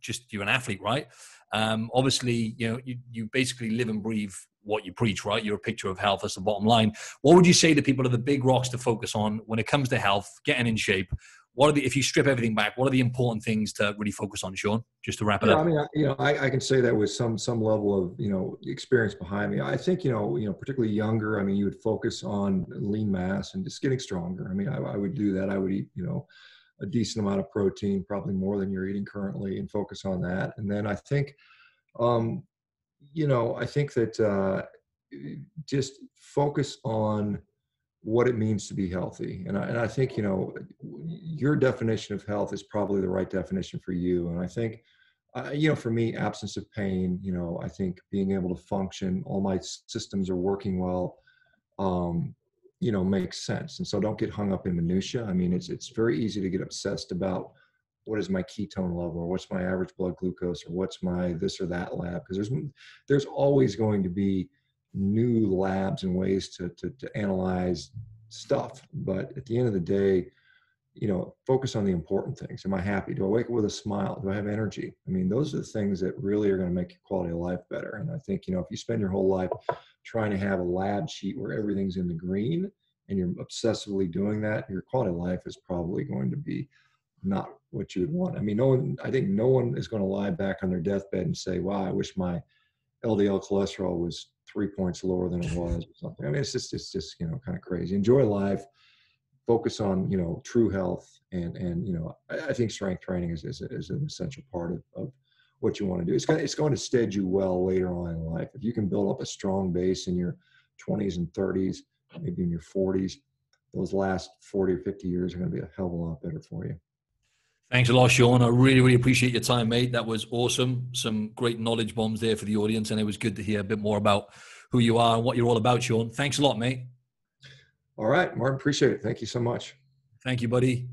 just you're an athlete, right? Um, obviously, you know, you, you basically live and breathe what you preach, right? You're a picture of health. That's the bottom line. What would you say to people are the big rocks to focus on when it comes to health, getting in shape? What are the, if you strip everything back, what are the important things to really focus on, Shawn? Just to wrap it yeah, up. I mean, you know, I, I, can say that with some some level of you know experience behind me. I think you know, you know, particularly younger. I mean, you would focus on lean mass and just getting stronger. I mean, I, I would do that. I would eat, you know, a decent amount of protein, probably more than you're eating currently, and focus on that. And then I think, um, you know, I think that uh, just focus on what it means to be healthy. And I, and I think, you know, your definition of health is probably the right definition for you. And I think, uh, you know, for me, absence of pain, you know, I think being able to function, all my systems are working well, um, you know, makes sense. And so don't get hung up in minutia. I mean, it's, it's very easy to get obsessed about what is my ketone level or what's my average blood glucose or what's my this or that lab. Because there's, there's always going to be, new labs and ways to, to, to analyze stuff. But at the end of the day, you know, focus on the important things. Am I happy? Do I wake up with a smile? Do I have energy? I mean, those are the things that really are going to make your quality of life better. And I think, you know, if you spend your whole life trying to have a lab sheet where everything's in the green and you're obsessively doing that, your quality of life is probably going to be not what you would want. I mean, no one, I think no one is going to lie back on their deathbed and say, wow, I wish my LDL cholesterol was three points lower than it was or something. I mean, it's just it's just you know kind of crazy. Enjoy life, focus on you know true health, and and you know I, I think strength training is is, is an essential part of, of what you want to do. It's going to, it's going to stead you well later on in life if you can build up a strong base in your 20s and 30s, maybe in your 40s. Those last 40 or 50 years are going to be a hell of a lot better for you. Thanks a lot, Shawn. I really, really appreciate your time, mate. That was awesome. Some great knowledge bombs there for the audience, and it was good to hear a bit more about who you are and what you're all about, Shawn. Thanks a lot, mate. All right, Martin. Appreciate it. Thank you so much. Thank you, buddy.